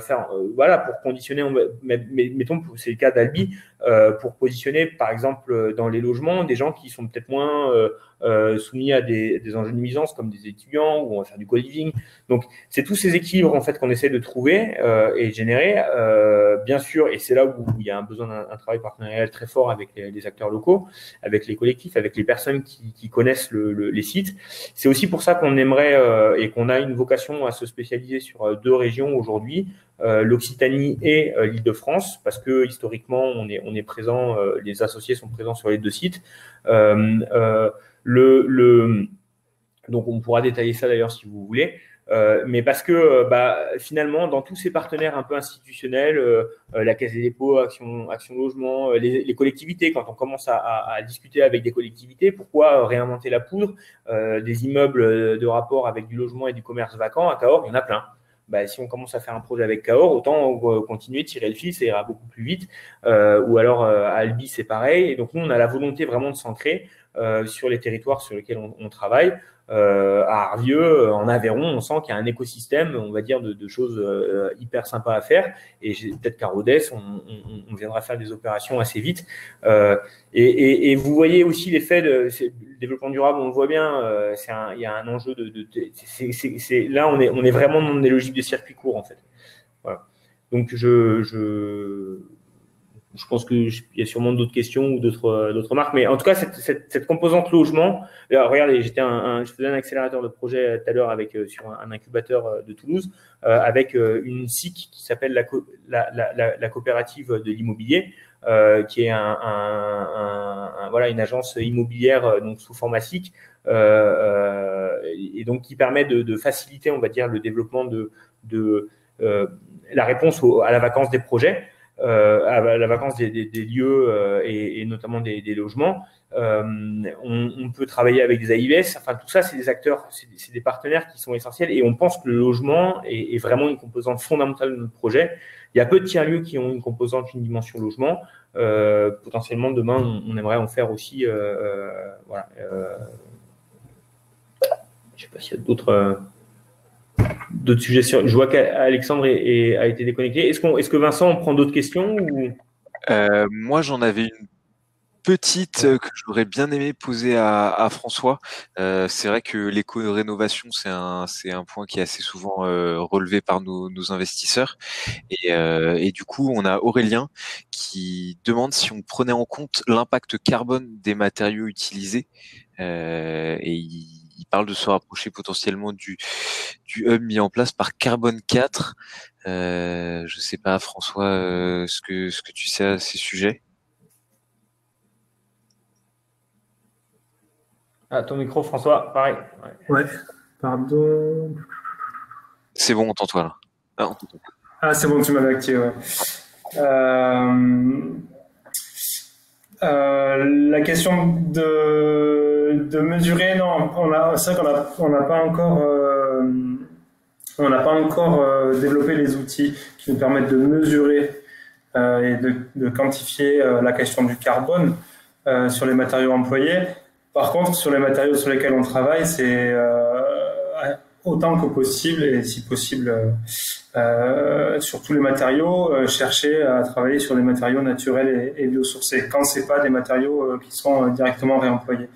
faire euh, voilà pour conditionner mettons c'est le cas d'Albi euh, pour positionner par exemple dans les logements des gens qui sont peut-être moins soumis à des, des, enjeux de nuisance comme des étudiants ou on va faire du co-living. Donc c'est tous ces équilibres en fait qu'on essaie de trouver et de générer bien sûr et c'est là où il y a un besoin d'un travail partenarial très fort avec les, acteurs locaux, avec les collectifs, avec les personnes qui, qui connaissent le, les sites. C'est aussi pour ça qu'on aimerait et qu'on a une vocation à se spécialiser sur deux régions aujourd'hui euh, l'Occitanie et euh, l'Île-de-France, parce que historiquement, on est, présent, euh, les associés sont présents sur les deux sites. donc, on pourra détailler ça d'ailleurs si vous voulez. mais parce que bah, finalement, dans tous ces partenaires un peu institutionnels, la Caisse des dépôts, Action, Logement, les, collectivités, quand on commence à, à, discuter avec des collectivités, pourquoi réinventer la poudre? Des immeubles de rapport avec du logement et du commerce vacant à Cahors, il y en a plein. Bah, si on commence à faire un projet avec Cahors, autant euh, continuer, tirer le fil, ça ira beaucoup plus vite. Euh, ou alors euh, à Albi, c'est pareil. Et donc nous, on a la volonté vraiment de s'ancrer sur les territoires sur lesquels on travaille. Euh, à Arvieux, euh, en Aveyron, on sent qu'il y a un écosystème, on va dire, de, choses euh, hyper sympas à faire. Et peut-être qu'à Rodez, on, viendra faire des opérations assez vite. Et, vous voyez aussi l'effet de développement durable, on le voit bien. il y a un enjeu de. là, on est, vraiment dans des logiques de circuit court, en fait. Donc, je je pense qu'il y a sûrement d'autres questions ou d'autres euh, d'autres marques, mais en tout cas cette, cette, cette composante logement. Alors, regardez, j'étais un, je faisais un accélérateur de projet euh, tout à l'heure avec euh, sur un, incubateur de Toulouse euh, avec une SIC qui s'appelle la, la, la, la, coopérative de l'immobilier, euh, qui est un, un, voilà une agence immobilière donc sous format SIC et donc qui permet de, de, faciliter, on va dire, le développement de, de la réponse à la vacance des projets. Euh, à la vacance des, lieux euh, et, notamment des, logements. Euh, on, peut travailler avec des AIS. Enfin, tout ça, c'est des acteurs, c'est des partenaires qui sont essentiels. Et on pense que le logement est, vraiment une composante fondamentale de notre projet. Il y a peu de tiers-lieux qui ont une composante, une dimension logement. potentiellement, demain, on, aimerait en faire aussi. voilà. je ne sais pas s'il y a d'autres d'autres suggestions Je vois qu'Alexandre a été déconnecté. Est-ce, est que Vincent prend d'autres questions euh, Moi, j'en avais une petite euh, que j'aurais bien aimé poser à, François. Euh, c'est vrai que l'éco-rénovation, c'est un, un point qui est assez souvent relevé par nos, investisseurs. Et, du coup, on a Aurélien qui demande si on prenait en compte l'impact carbone des matériaux utilisés. et il il parle de se rapprocher potentiellement du, du hub mis en place par Carbone 4. Euh, je sais pas, François, euh, ce, que, ce que tu sais à ces sujets. Ah, ton micro, François, pareil. Ouais, pardon. C'est bon, on t'entend là. Ah, ah, c'est bon, tu m'avais activé. Ouais. Euh, euh, la question de, de mesurer, non, c'est vrai qu'on n'a pas encore, euh, on n'a pas encore euh, développé les outils qui nous permettent de mesurer et de, de quantifier la question du carbone sur les matériaux employés. Par contre, sur les matériaux sur lesquels on travaille, c'est autant que possible et si possible euh, sur tous les matériaux, euh, chercher à travailler sur des matériaux naturels et, biosourcés quand c'est pas des matériaux euh, qui sont directement réemployés.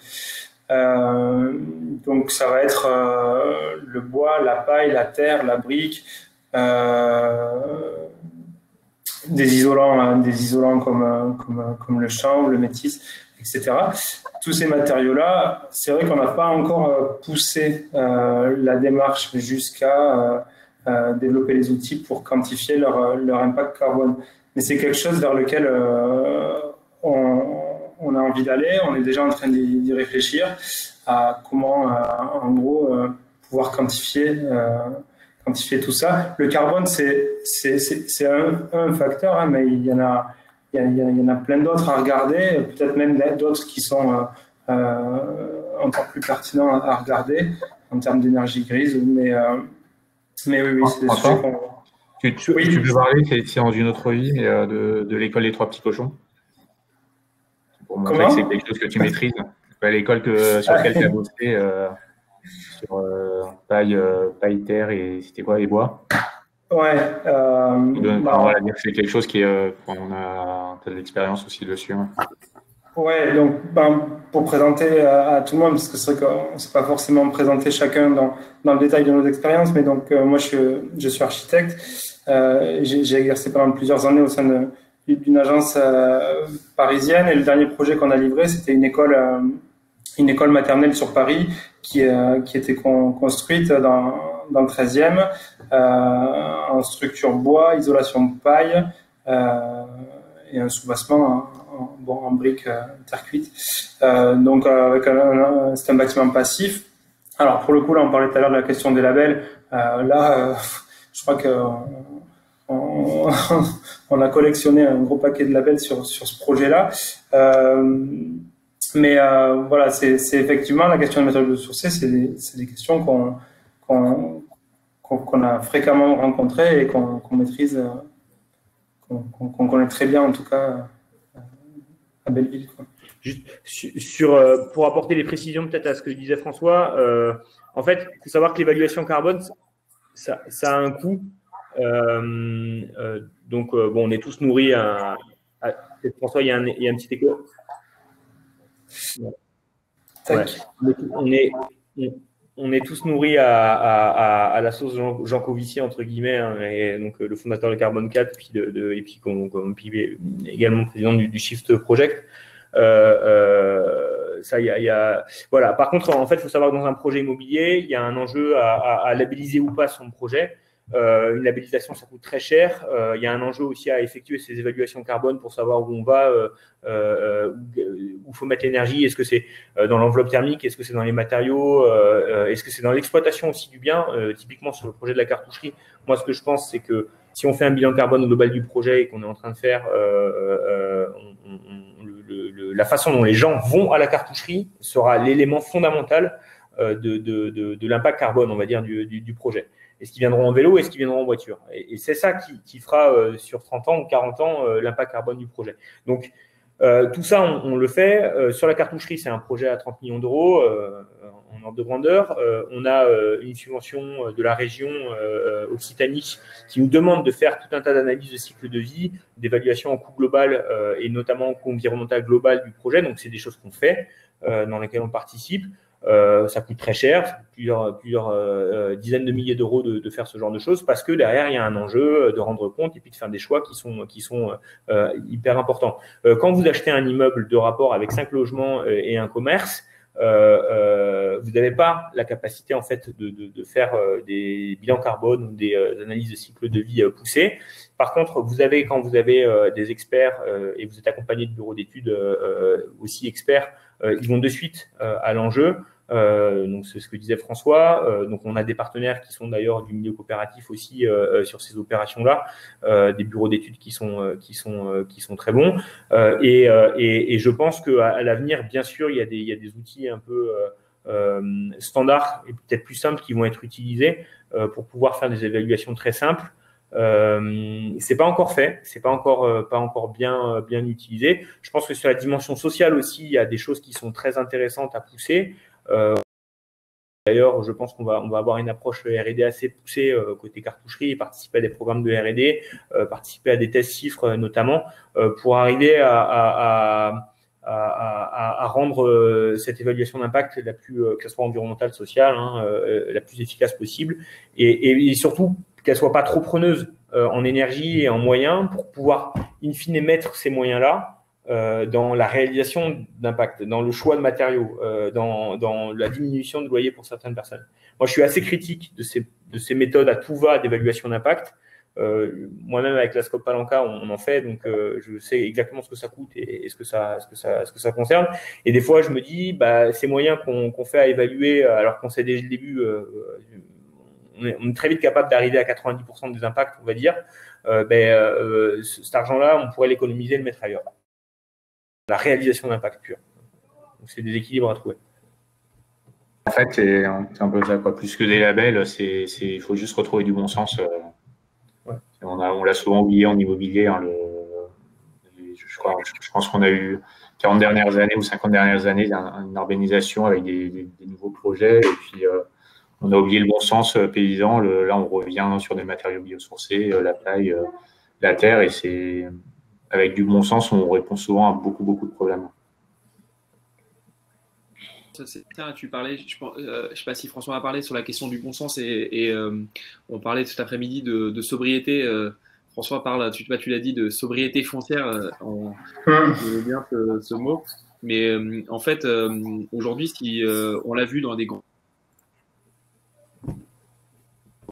donc ça va être le bois, la paille, la terre, la brique, des isolants, hein, des isolants comme, comme, comme le chanvre, le métis, etc. Tous ces matériaux-là, c'est vrai qu'on n'a pas encore poussé la démarche jusqu'à euh, développer les outils pour quantifier leur, impact carbone. Mais c'est quelque chose vers lequel euh, on, a envie d'aller. On est déjà en train d'y réfléchir à comment, euh, en gros, pouvoir quantifier, quantifier tout ça. Le carbone, c'est un, un, facteur, hein, mais il y en a il y, en a plein d'autres à regarder, peut-être même d'autres qui sont encore plus pertinents à, regarder en termes d'énergie grise. Mais, mais oui, oui c'est des sujets qu'on. Tu, tu, oui, tu peux parler, c'est dans une autre vie, de, de l'école des trois petits cochons Pour montrer que c'est quelque chose que tu maîtrises. L'école sur laquelle tu as bossé, euh, sur euh, paille, euh, paille, terre et c'était quoi, les bois Ouais. Euh, bah, on va dire que c'est quelque chose qui est. on a, de l'expérience aussi dessus. Hein. Ouais, donc ben, pour présenter à, tout le monde, parce que c'est vrai qu'on ne s'est pas forcément présenté chacun dans, dans, le détail de nos expériences, mais donc moi je, je suis architecte. J'ai exercé pendant plusieurs années au sein d'une agence parisienne et le dernier projet qu'on a livré, c'était une école une école maternelle sur Paris qui, euh, qui était construite dans, dans le 13e euh, en structure bois, isolation paille euh, et un soubassement en, bon, en briques terre cuite. donc c'est un bâtiment passif. Alors pour le coup là on parlait tout à l'heure de la question des labels. là je crois que on, a collectionné un gros paquet de labels sur, sur ce projet-là. Euh, mais euh, voilà, c'est effectivement la question de méthode de sourcer, c'est des, des, questions qu'on qu'on a fréquemment rencontrées et qu'on maîtrise, euh, qu'on connaît très bien en tout cas euh, à Belleville. Juste sur, pour apporter des précisions peut-être à ce que disait François, en fait, il faut savoir que l'évaluation carbone, ça, ça, a un coût. donc, bon, on est tous nourris à, François, il y, a un, il y a un petit écho. On, est, on, est, tous nourris à, la sauce Jean, Jean Covici, entre guillemets, hein, et donc le fondateur de Carbone 4, puis de, et puis, également président du, Shift Project. Euh, euh, ça, y y a, voilà. Par contre, en fait, il faut savoir que dans un projet immobilier, il y a un enjeu à labelliser ou pas son projet. Euh, une labellisation, ça coûte très cher. Euh, il y a un enjeu aussi à effectuer ces évaluations carbone pour savoir où on va, euh, où il faut mettre l'énergie. Est-ce que c'est dans l'enveloppe thermique? Est-ce que c'est dans les matériaux? Est-ce que c'est dans l'exploitation aussi du bien? Typiquement sur le projet de la cartoucherie, moi ce que je pense, c'est que si on fait un bilan carbone global du projet et qu'on est en train de faire la façon dont les gens vont à la cartoucherie sera l'élément fondamental de, de, de, l'impact carbone, on va dire, du, du projet. Est-ce qu'ils viendront en vélo Est-ce qu'ils viendront en voiture? Et, c'est ça qui, fera euh, sur 30 ans ou 40 ans euh, l'impact carbone du projet. Donc, euh, tout ça, on, le fait. sur la cartoucherie, c'est un projet à 30 millions d'euros en ordre de grandeur. on a une subvention de la région Occitanie qui nous demande de faire tout un tas d'analyses de cycle de vie, d'évaluation en coût global et notamment en coût environnemental global du projet. Donc, c'est des choses qu'on fait, dans lesquelles on participe. Euh, ça coûte très cher, plusieurs, plusieurs euh, euh, dizaines de milliers d'euros de, faire ce genre de choses, parce que derrière, il y a un enjeu de rendre compte et puis de faire des choix qui sont, qui sont hyper importants. quand vous achetez un immeuble de rapport avec cinq logements et un commerce, vous n'avez pas la capacité en fait de, de, faire des bilans carbone ou des analyses de cycle de vie poussées. Par contre, vous avez quand vous avez des experts et vous êtes accompagné de bureaux d'études aussi experts, ils vont de suite à l'enjeu. Euh, donc c'est ce que disait François. Euh, donc on a des partenaires qui sont d'ailleurs du milieu coopératif aussi euh, sur ces opérations-là, des bureaux d'études qui sont qui sont qui sont très bons. Et, et, et, je pense qu'à à, l'avenir, bien sûr, il y a des il y a des outils un peu standards et peut-être plus simples qui vont être utilisés pour pouvoir faire des évaluations très simples. Euh, c'est pas encore fait, c'est pas encore pas encore bien bien utilisé. Je pense que sur la dimension sociale aussi, il y a des choses qui sont très intéressantes à pousser. Euh, d'ailleurs, je pense qu'on va, on va avoir une approche R&D assez poussée euh, côté cartoucherie, participer à des programmes de R&D, euh, participer à des tests chiffres notamment, pour arriver à, à, à, à rendre cette évaluation d'impact la plus, que ce soit environnementale, sociale, hein, la plus efficace possible, et, et, surtout qu'elle soit pas trop preneuse en énergie et en moyens pour pouvoir in fine mettre ces moyens-là euh, dans la réalisation d'impact, dans le choix de matériaux, euh, dans, dans, la diminution de loyer pour certaines personnes. Moi, je suis assez critique de ces, de ces méthodes à tout va d'évaluation d'impact. Euh, Moi-même, avec la Scope Palanca, on, en fait, donc euh, je sais exactement ce que ça coûte et, ce, que ça, ce, que ça, ce que ça concerne. Et des fois, je me dis, bah, ces moyens qu'on fait à évaluer, alors qu'on sait dès le début, on est, très vite capable d'arriver à 90% des impacts, on va dire, ben, cet argent-là, on pourrait l'économiser et le mettre ailleurs. La réalisation d'impact pur. Donc, c'est des équilibres à trouver. En fait, c'est un peu ça, quoi. Plus que des labels, il faut juste retrouver du bon sens. On l'a souvent oublié en immobilier. Hein, je, pense qu'on a eu 40 dernières années ou 50 dernières années une organisation avec des, nouveaux projets. Et puis, euh, on a oublié le bon sens euh, paysan. là, on revient sur des matériaux biosourcés, euh, la paille, la terre. Et c'est avec du bon sens, on répond souvent à beaucoup, beaucoup de problèmes. tu parlais, je ne sais pas si François a parlé sur la question du bon sens et, on parlait cet après-midi de, sobriété. François parle, tu, tu l'as dit, de sobriété foncière. Euh, on, hum. bien ce, mot. Mais euh, en fait, euh, aujourd'hui, si on l'a vu dans des grands.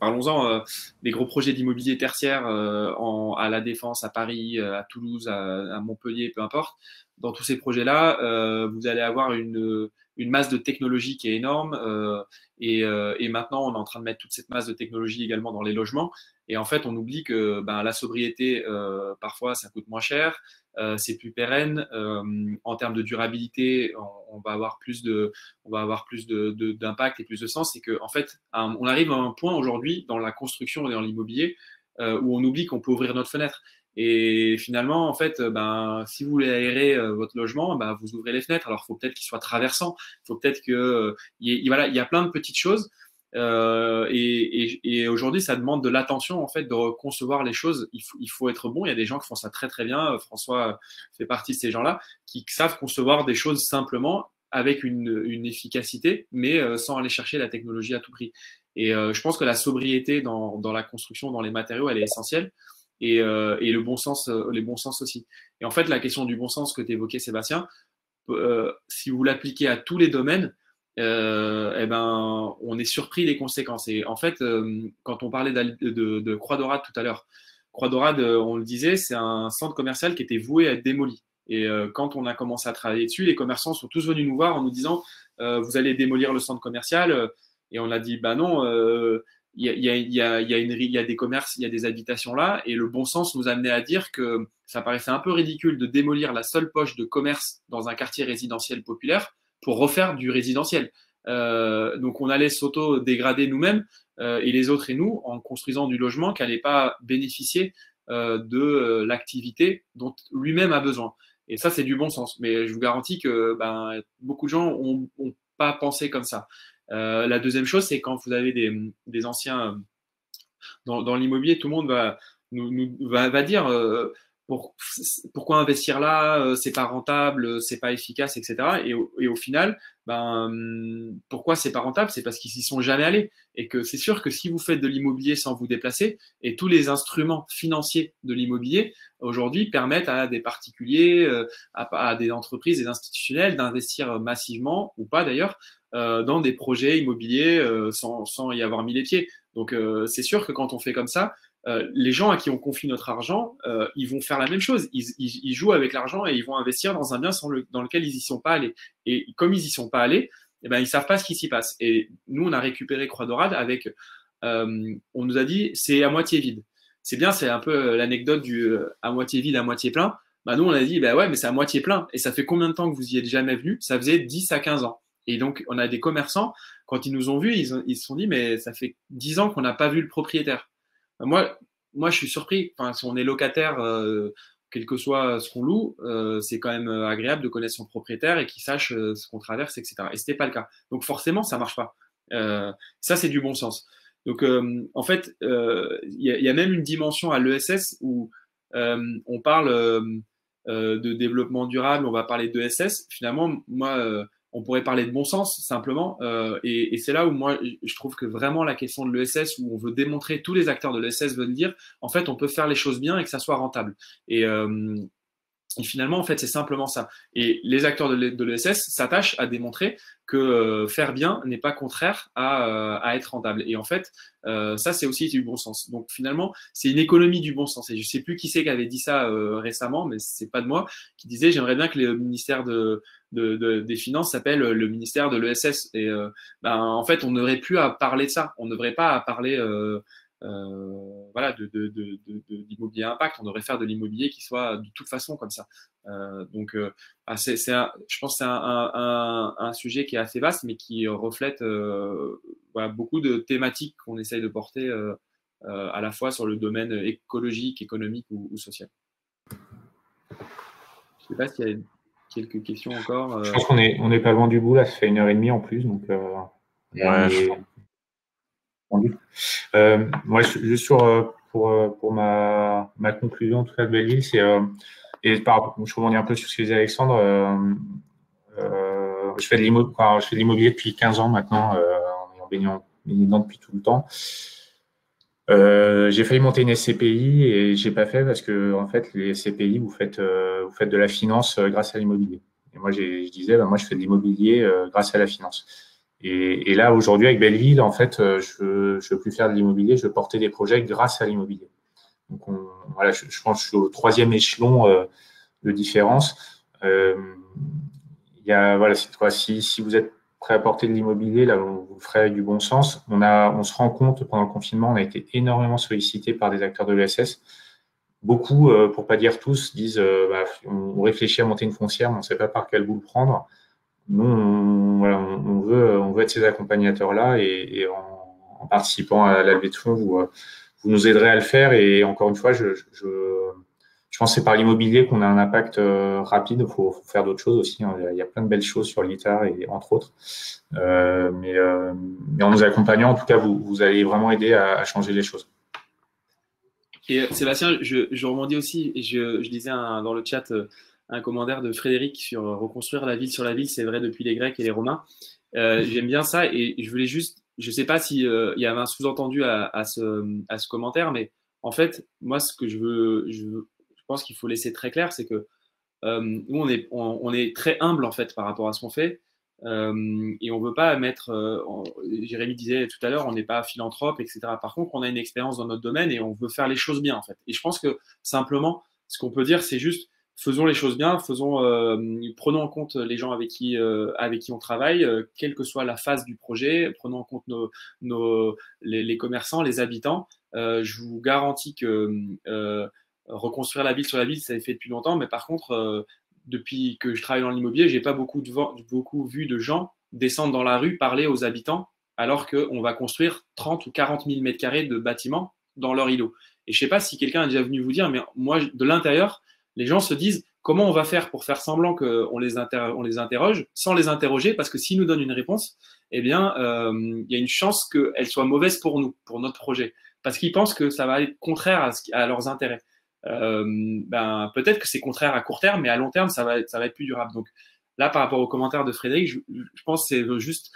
Parlons-en, des gros projets d'immobilier tertiaire à la Défense, à Paris, à Toulouse, à, Montpellier, peu importe. Dans tous ces projets-là, vous allez avoir une, masse de technologie qui est énorme. Et, maintenant, on est en train de mettre toute cette masse de technologie également dans les logements. Et en fait, on oublie que ben, la sobriété, euh, parfois, ça coûte moins cher, euh, c'est plus pérenne. Euh, en termes de durabilité, on, va avoir plus de, on va avoir plus d'impact et plus de sens. C'est que, en fait, on arrive à un point aujourd'hui dans la construction et dans l'immobilier où on oublie qu'on peut ouvrir notre fenêtre. Et finalement, en fait, ben, si vous voulez aérer votre logement, ben, vous ouvrez les fenêtres. Alors, il faut peut-être qu'il soit traversant. Faut peut-être que, voilà, il y a plein de petites choses. Euh, et, aujourd'hui, ça demande de l'attention en fait de concevoir les choses. Il faut, être bon. Il y a des gens qui font ça très très bien. François fait partie de ces gens-là qui savent concevoir des choses simplement avec une, efficacité, mais euh, sans aller chercher la technologie à tout prix. Et euh, je pense que la sobriété dans, la construction, dans les matériaux, elle est essentielle. Et, euh, et le bon sens, les bons sens aussi. Et en fait, la question du bon sens que tu évoquais, Sébastien, si vous l'appliquez à tous les domaines, euh, eh ben, on est surpris des conséquences. Et en fait, euh, quand on parlait de, Croix Dorade tout à l'heure, Croix Dorade, euh, on le disait, c'est un centre commercial qui était voué à être démoli. Et quand on a commencé à travailler dessus, les commerçants sont tous venus nous voir en nous disant Vous allez démolir le centre commercial. Et on a dit Bah non, il y, a, y, a, y, a, des commerces, il y a des habitations là. Et le bon sens nous amenait à dire que ça paraissait un peu ridicule de démolir la seule poche de commerce dans un quartier résidentiel populaire pour refaire du résidentiel. Euh, donc on allait s'auto-dégrader nous-mêmes euh, et les autres et nous en construisant du logement qui n'allait pas bénéficier euh, de l'activité dont lui-même a besoin. Et ça, c'est du bon sens. Mais je vous garantis que ben, beaucoup de gens n'ont pas pensé comme ça. la deuxième chose, c'est quand vous avez des, anciens dans, l'immobilier, tout le monde va, nous, va dire pourquoi investir là euh, C'est pas rentable, c'est pas efficace, etc. Et au, et au final, ben, pourquoi c'est pas rentable? C'est parce qu'ils s'y sont jamais allés. Et que c'est sûr que si vous faites de l'immobilier sans vous déplacer, et tous les instruments financiers de l'immobilier aujourd'hui permettent à des particuliers, euh, à, des entreprises, des institutionnels d'investir massivement ou pas d'ailleurs euh, dans des projets immobiliers sans, sans, y avoir mis les pieds. Donc c'est sûr que quand on fait comme ça, euh, les gens à qui on confie notre argent, euh, ils vont faire la même chose. Ils, jouent avec l'argent et ils vont investir dans un bien dans lequel ils n'y sont pas allés. Et comme ils n'y sont pas allés, eh ben, ils ne savent pas ce qui s'y passe. Et nous, on a récupéré Croix Dorade avec, euh, on nous a dit, c'est à moitié vide. C'est bien, c'est un peu l'anecdote du à moitié vide, à moitié plein. Bah, nous, on a dit, bah ouais, mais c'est à moitié plein. Et ça fait combien de temps que vous y êtes jamais venu Ça faisait 10 à 15 ans. Et donc, on a des commerçants, quand ils nous ont vus, ils, ils se sont dit, mais ça fait 10 ans qu'on n'a pas vu le propriétaire. Moi, moi, je suis surpris. Enfin, si on est locataire, euh, quel que soit ce qu'on loue, euh, c'est quand même euh, agréable de connaître son propriétaire et qu'il sache ce qu'on traverse, etc. Et ce n'était pas le cas. Donc forcément, ça marche pas. ça, c'est du bon sens. Donc, en fait, il y, a même une dimension à l'ESS où on parle de développement durable, on va parler d'ESS. Finalement, moi, on pourrait parler de bon sens simplement. Euh, et, c'est là où moi, je trouve que vraiment la question de l'ESS, où on veut démontrer, tous les acteurs de l'ESS veulent dire, en fait, on peut faire les choses bien et que ça soit rentable. Et, euh, finalement, en fait, c'est simplement ça. Et les acteurs de l'ESS s'attachent à démontrer que euh, faire bien n'est pas contraire à, être rentable. Et en fait, ça, c'est aussi du bon sens. Donc finalement, c'est une économie du bon sens. Et je sais plus qui c'est qui avait dit ça récemment, mais c'est pas de moi, qui disait j'aimerais bien que le ministère de, de, de des Finances s'appelle le ministère de l'ESS. Et ben, en fait, on n'aurait plus à parler de ça. On ne devrait pas à parler euh, voilà, de, d'immobilier impact. On devrait faire de l'immobilier qui soit de toute façon comme ça. Euh, donc, euh, ah, c'est, je pense que c'est un, un, sujet qui est assez vaste, mais qui reflète beaucoup de thématiques qu'on essaye de porter à la fois sur le domaine écologique, économique ou, social. Je ne sais pas s'il y a quelques questions encore. Je pense qu'on est, on est pas loin du bout, là, ça fait une heure et demie en plus. Donc, ouais, euh, moi, juste sur, euh, pour, euh, pour ma, ma conclusion, en tout cas, de Belleville, c'est, et par, je rebondis un peu sur ce que disait Alexandre, je fais de l'immobilier depuis 15 ans maintenant, en baignant dedans depuis tout le temps. J'ai failli monter une SCPI et j'ai pas fait parce que en fait les SCPI vous faites vous faites de la finance grâce à l'immobilier. Et moi je disais bah, moi je fais de l'immobilier grâce à la finance. Et, et, là, aujourd'hui, avec Belleville, en fait, euh, je ne veux plus faire de l'immobilier, je veux porter des projets grâce à l'immobilier. Donc, on, voilà, je, je, pense que je suis au troisième échelon euh, de différence. Euh, il y a, voilà, si, si vous êtes prêt à porter de l'immobilier, là, vous le ferez avec du bon sens. On, a, on se rend compte, pendant le confinement, on a été énormément sollicité par des acteurs de l'ESS. Beaucoup, euh, pour pas dire tous, disent euh, bah, on réfléchit à monter une foncière, mais on ne sait pas par quel bout le prendre nous, on, on, veut, on veut être ces accompagnateurs-là et, en, participant à la levée de fonds, vous, vous nous aiderez à le faire. Et encore une fois, je, je pense que c'est par l'immobilier qu'on a un impact euh, rapide. Il faut, faut, faire d'autres choses aussi. Hein. Il y a plein de belles choses sur l'ITAR et entre autres. Euh, mais, euh, mais, en nous accompagnant, en tout cas, vous, vous allez vraiment aider à, à changer les choses. Et Sébastien, je, je rebondis aussi. Je, je disais un, dans le chat un commentaire de Frédéric sur reconstruire la ville sur la ville, c'est vrai depuis les Grecs et les Romains. J'aime bien ça et je voulais juste, je sais pas s'il y avait un sous-entendu à, à, ce, à ce commentaire, mais en fait, moi, ce que je veux, je, je pense qu'il faut laisser très clair, c'est que euh, nous, on est, on, est très humble en fait par rapport à ce qu'on fait. Euh, et on veut pas mettre, euh, Jérémy disait tout à l'heure, on n'est pas philanthrope, etc. Par contre, on a une expérience dans notre domaine et on veut faire les choses bien en fait. Et je pense que simplement, ce qu'on peut dire, c'est juste, faisons les choses bien, faisons, prenons en compte les gens avec qui, avec qui on travaille, quelle que soit la phase du projet, prenons en compte nos, nos, les, commerçants, les habitants. Je vous garantis que reconstruire la ville sur la ville, ça été fait depuis longtemps, mais par contre, depuis que je travaille dans l'immobilier, j'ai pas beaucoup, vu de gens descendre dans la rue, parler aux habitants, alors qu'on va construire 30 ou 40 000 mètres carrés de bâtiments dans leur îlot. Et je sais pas si quelqu'un a déjà venu vous dire, mais moi, de l'intérieur, les gens se disent comment on va faire pour faire semblant qu'on les, on les interroge sans les interroger parce que s'ils nous donnent une réponse, eh bien, euh, il y a une chance qu'elle soit mauvaise pour nous, pour notre projet, parce qu'ils pensent que ça va être contraire à leurs intérêts. Euh, ben, peut-être que c'est contraire à court terme, mais à long terme, ça va ça va être plus durable. Donc là, par rapport au commentaire de Frédéric, je, pense que c'est juste,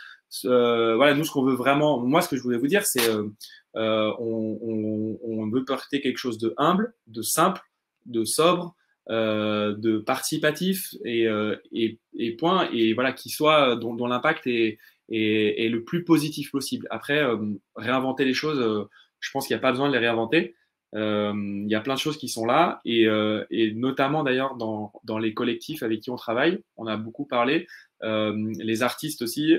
euh, voilà, nous, ce qu'on veut vraiment, moi, ce que je voulais vous dire, c'est euh, euh on, on, on veut porter quelque chose de humble, de simple, de sobre, euh, de participatif et, euh, et, et, point, et voilà, qui soit dont, dont l'impact est, est, est, le plus positif possible. Après, euh, réinventer les choses, euh, je pense qu'il n'y a pas besoin de les réinventer. Euh, il y a plein de choses qui sont là, et, et notamment d'ailleurs dans, les collectifs avec qui on travaille, on a beaucoup parlé. les artistes aussi,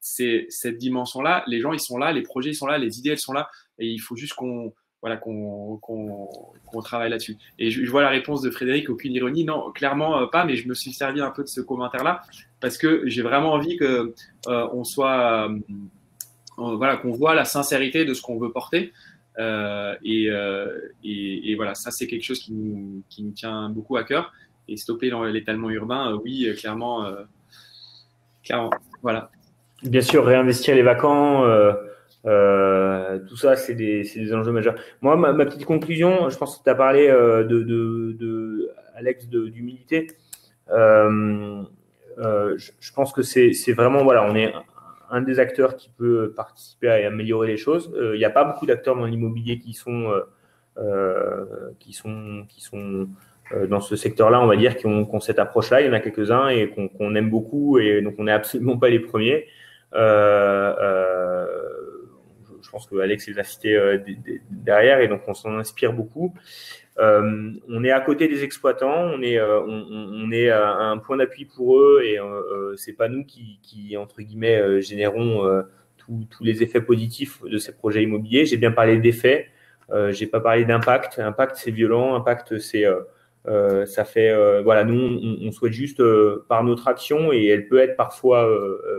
c'est cette dimension-là. Les gens, ils sont là, les projets, ils sont là, les idées, elles sont là, et il faut juste qu'on voilà, qu'on qu travaille là-dessus. Et je, vois la réponse de Frédéric, aucune ironie, non, clairement euh, pas, mais je me suis servi un peu de ce commentaire-là parce que j'ai vraiment envie que euh, on soit, euh, voilà, qu'on voit la sincérité de ce qu'on veut porter. Euh, et, et, voilà, ça c'est quelque chose qui nous, tient beaucoup à cœur. Et stopper l'étalement urbain, oui, clairement, clairement, voilà. Bien sûr, réinvestir les vacants. Euh, tout ça, c'est des, enjeux majeurs. Moi, ma, petite conclusion, je pense que tu as parlé euh, de, de, de, Alex d'humilité. Euh, euh, je, je, pense que c'est vraiment, voilà, on est un des acteurs qui peut participer à améliorer les choses. Euh, il n'y a pas beaucoup d'acteurs dans l'immobilier qui sont, qui sont, qui sont dans ce secteur-là, on va dire, qui ont, cette approche-là. Il y en a quelques-uns et qu'on aime beaucoup et donc on n'est absolument pas les premiers. Euh, je pense que Alex les a cités derrière et donc on s'en inspire beaucoup. Euh, on est à côté des exploitants, on est, euh, on, est à un point d'appui pour eux et euh, c'est pas nous qui, entre guillemets, générons tous les effets positifs de ces projets immobiliers. J'ai bien parlé d'effets, euh, j'ai pas parlé d'impact. Impact, c'est violent. Impact, c'est euh, ça fait voilà. Nous, on souhaite juste par notre action et elle peut être parfois,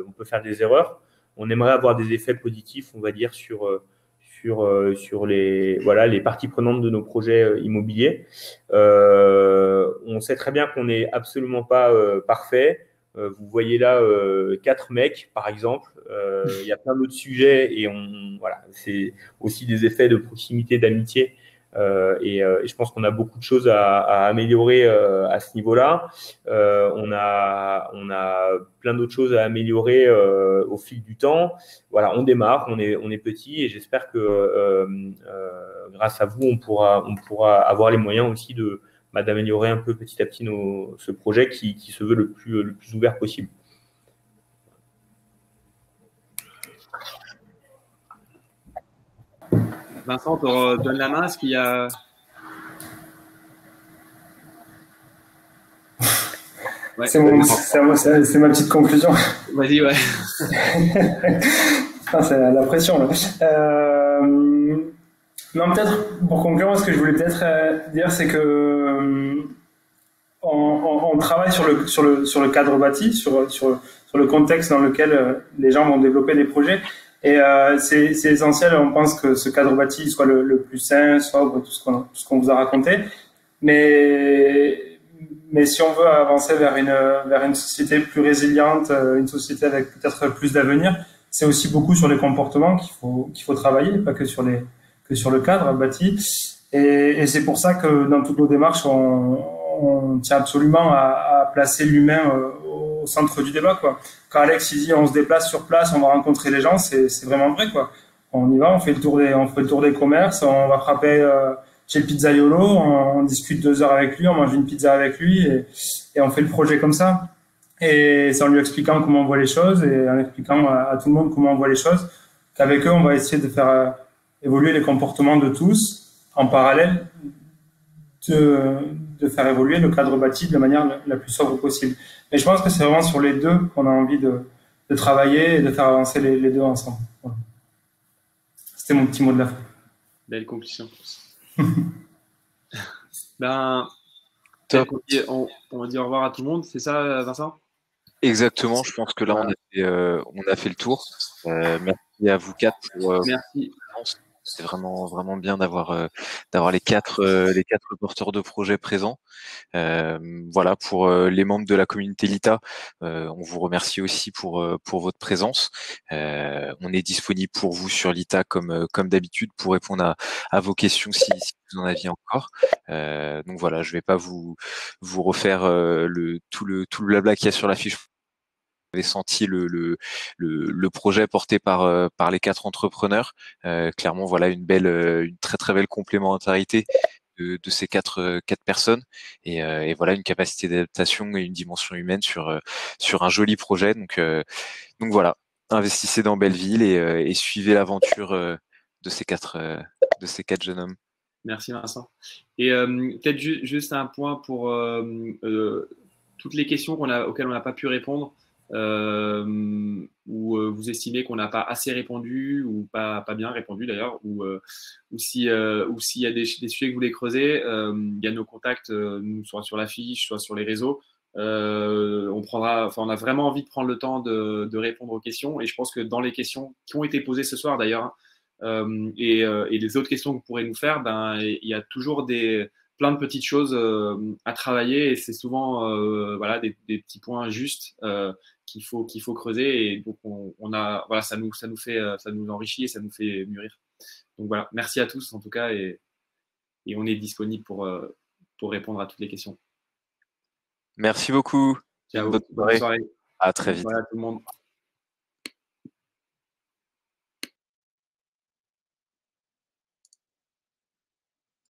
on peut faire des erreurs. On aimerait avoir des effets positifs, on va dire sur sur, euh, les parties prenantes de nos projets euh, immobiliers. Euh, on sait très bien qu'on n'est absolument pas parfait. vous voyez là quatre mecs, par exemple. Il y a plein d'autres sujets et on, voilà, c'est aussi des effets de proximité, d'amitié euh, et, euh, et, je pense qu'on a beaucoup de choses à, à améliorer euh, à ce niveau-là. on a on a plein d'autres choses à améliorer au fil du temps. Voilà, on démarre, on est on est petit et j'espère que grâce à vous, on pourra on pourra avoir les moyens aussi de bah, d'améliorer un peu petit à petit nos, ce projet qui, qui se veut le plus le plus ouvert possible. Vincent, te donne la main. Est-ce qu'il y a. c'est, ma petite conclusion. Vas-y, ouais. c'est la pression, là. Euh, non, peut-être, pour conclure, ce que je voulais peut-être euh, dire, c'est que euh, on, travaille sur le, sur, le, sur le cadre bâti, sur, sur, sur le contexte dans lequel les gens vont développer des projets. Et euh, c'est essentiel, on pense que ce cadre bâti soit le, le plus sain, sobre, tout ce qu'on vous a raconté. Mais, mais si on veut avancer vers une, vers une société plus résiliente, euh, une société avec peut-être plus d'avenir, c'est aussi beaucoup sur les comportements qu'il faut, qu'il faut travailler, pas que sur, les, que sur le cadre bâti. Et, et c'est pour ça que dans toutes nos démarches, on, on tient absolument à, à placer l'humain euh, centre du débat. Quoi. Quand Alex il dit on se déplace sur place, on va rencontrer les gens, c'est vraiment vrai. Quoi. On y va, on fait le tour des, on fait le tour des commerces, on va frapper euh, chez le pizzaiolo, on, discute deux heures avec lui, on mange une pizza avec lui et, et, on fait le projet comme ça. Et c'est en lui expliquant comment on voit les choses et en expliquant à, tout le monde comment on voit les choses qu'avec eux, on va essayer de faire euh, évoluer les comportements de tous en parallèle de, de faire évoluer le cadre bâti de la manière la plus sobre possible. Mais je pense que c'est vraiment sur les deux qu'on a envie de, de, travailler et de faire avancer les, les deux ensemble. C'était mon petit mot de la fin. Belle conclusion. ben, on, on, dit au revoir à tout le monde, c'est ça, Vincent? Exactement, je pense que là, on a fait, euh, on a fait le tour. Euh, merci à vous quatre pour. Euh, merci c'est vraiment vraiment bien d'avoir euh, d'avoir les quatre euh, les quatre porteurs de projets présents. Euh, voilà pour les membres de la communauté Lita, on vous remercie aussi pour pour votre présence. on est disponible pour vous sur Lita comme comme d'habitude pour répondre à, vos questions si, si, vous en aviez encore. donc voilà, je vais pas vous vous refaire le tout le tout le blabla qu'il y a sur la fiche avez senti le, le, le, projet porté par, euh, par les quatre entrepreneurs. Euh, clairement, voilà une belle, euh, une très très belle complémentarité de, ces quatre, quatre personnes et, voilà une capacité d'adaptation et une dimension humaine sur, sur un joli projet. Donc, donc voilà, investissez dans Belleville et, suivez l'aventure de ces quatre, de ces quatre jeunes hommes. Merci Vincent. Et peut-être juste un point pour toutes les questions auxquelles on n'a pas pu répondre euh, ou euh, vous estimez qu'on n'a pas assez répondu ou pas, pas bien répondu d'ailleurs, ou, euh, ou si euh, ou s'il y a des, sujets que vous voulez creuser, il y a nos contacts, soit sur la fiche, soit sur les réseaux. on prendra, enfin, on a vraiment envie de prendre le temps de, de, répondre aux questions, et je pense que dans les questions qui ont été posées ce soir d'ailleurs, et, et, les autres questions que vous pourrez nous faire, ben il y a toujours des plein de petites choses à travailler et c'est souvent voilà des, petits points justes qu'il faut qu'il faut creuser et donc on, on, a voilà ça nous ça nous fait euh, ça nous enrichit et ça nous fait mûrir. Donc voilà merci à tous en tout cas et, et on est disponible pour euh, pour répondre à toutes les questions. Merci beaucoup. Ciao, bonne soirée. à très vite. Voilà tout le monde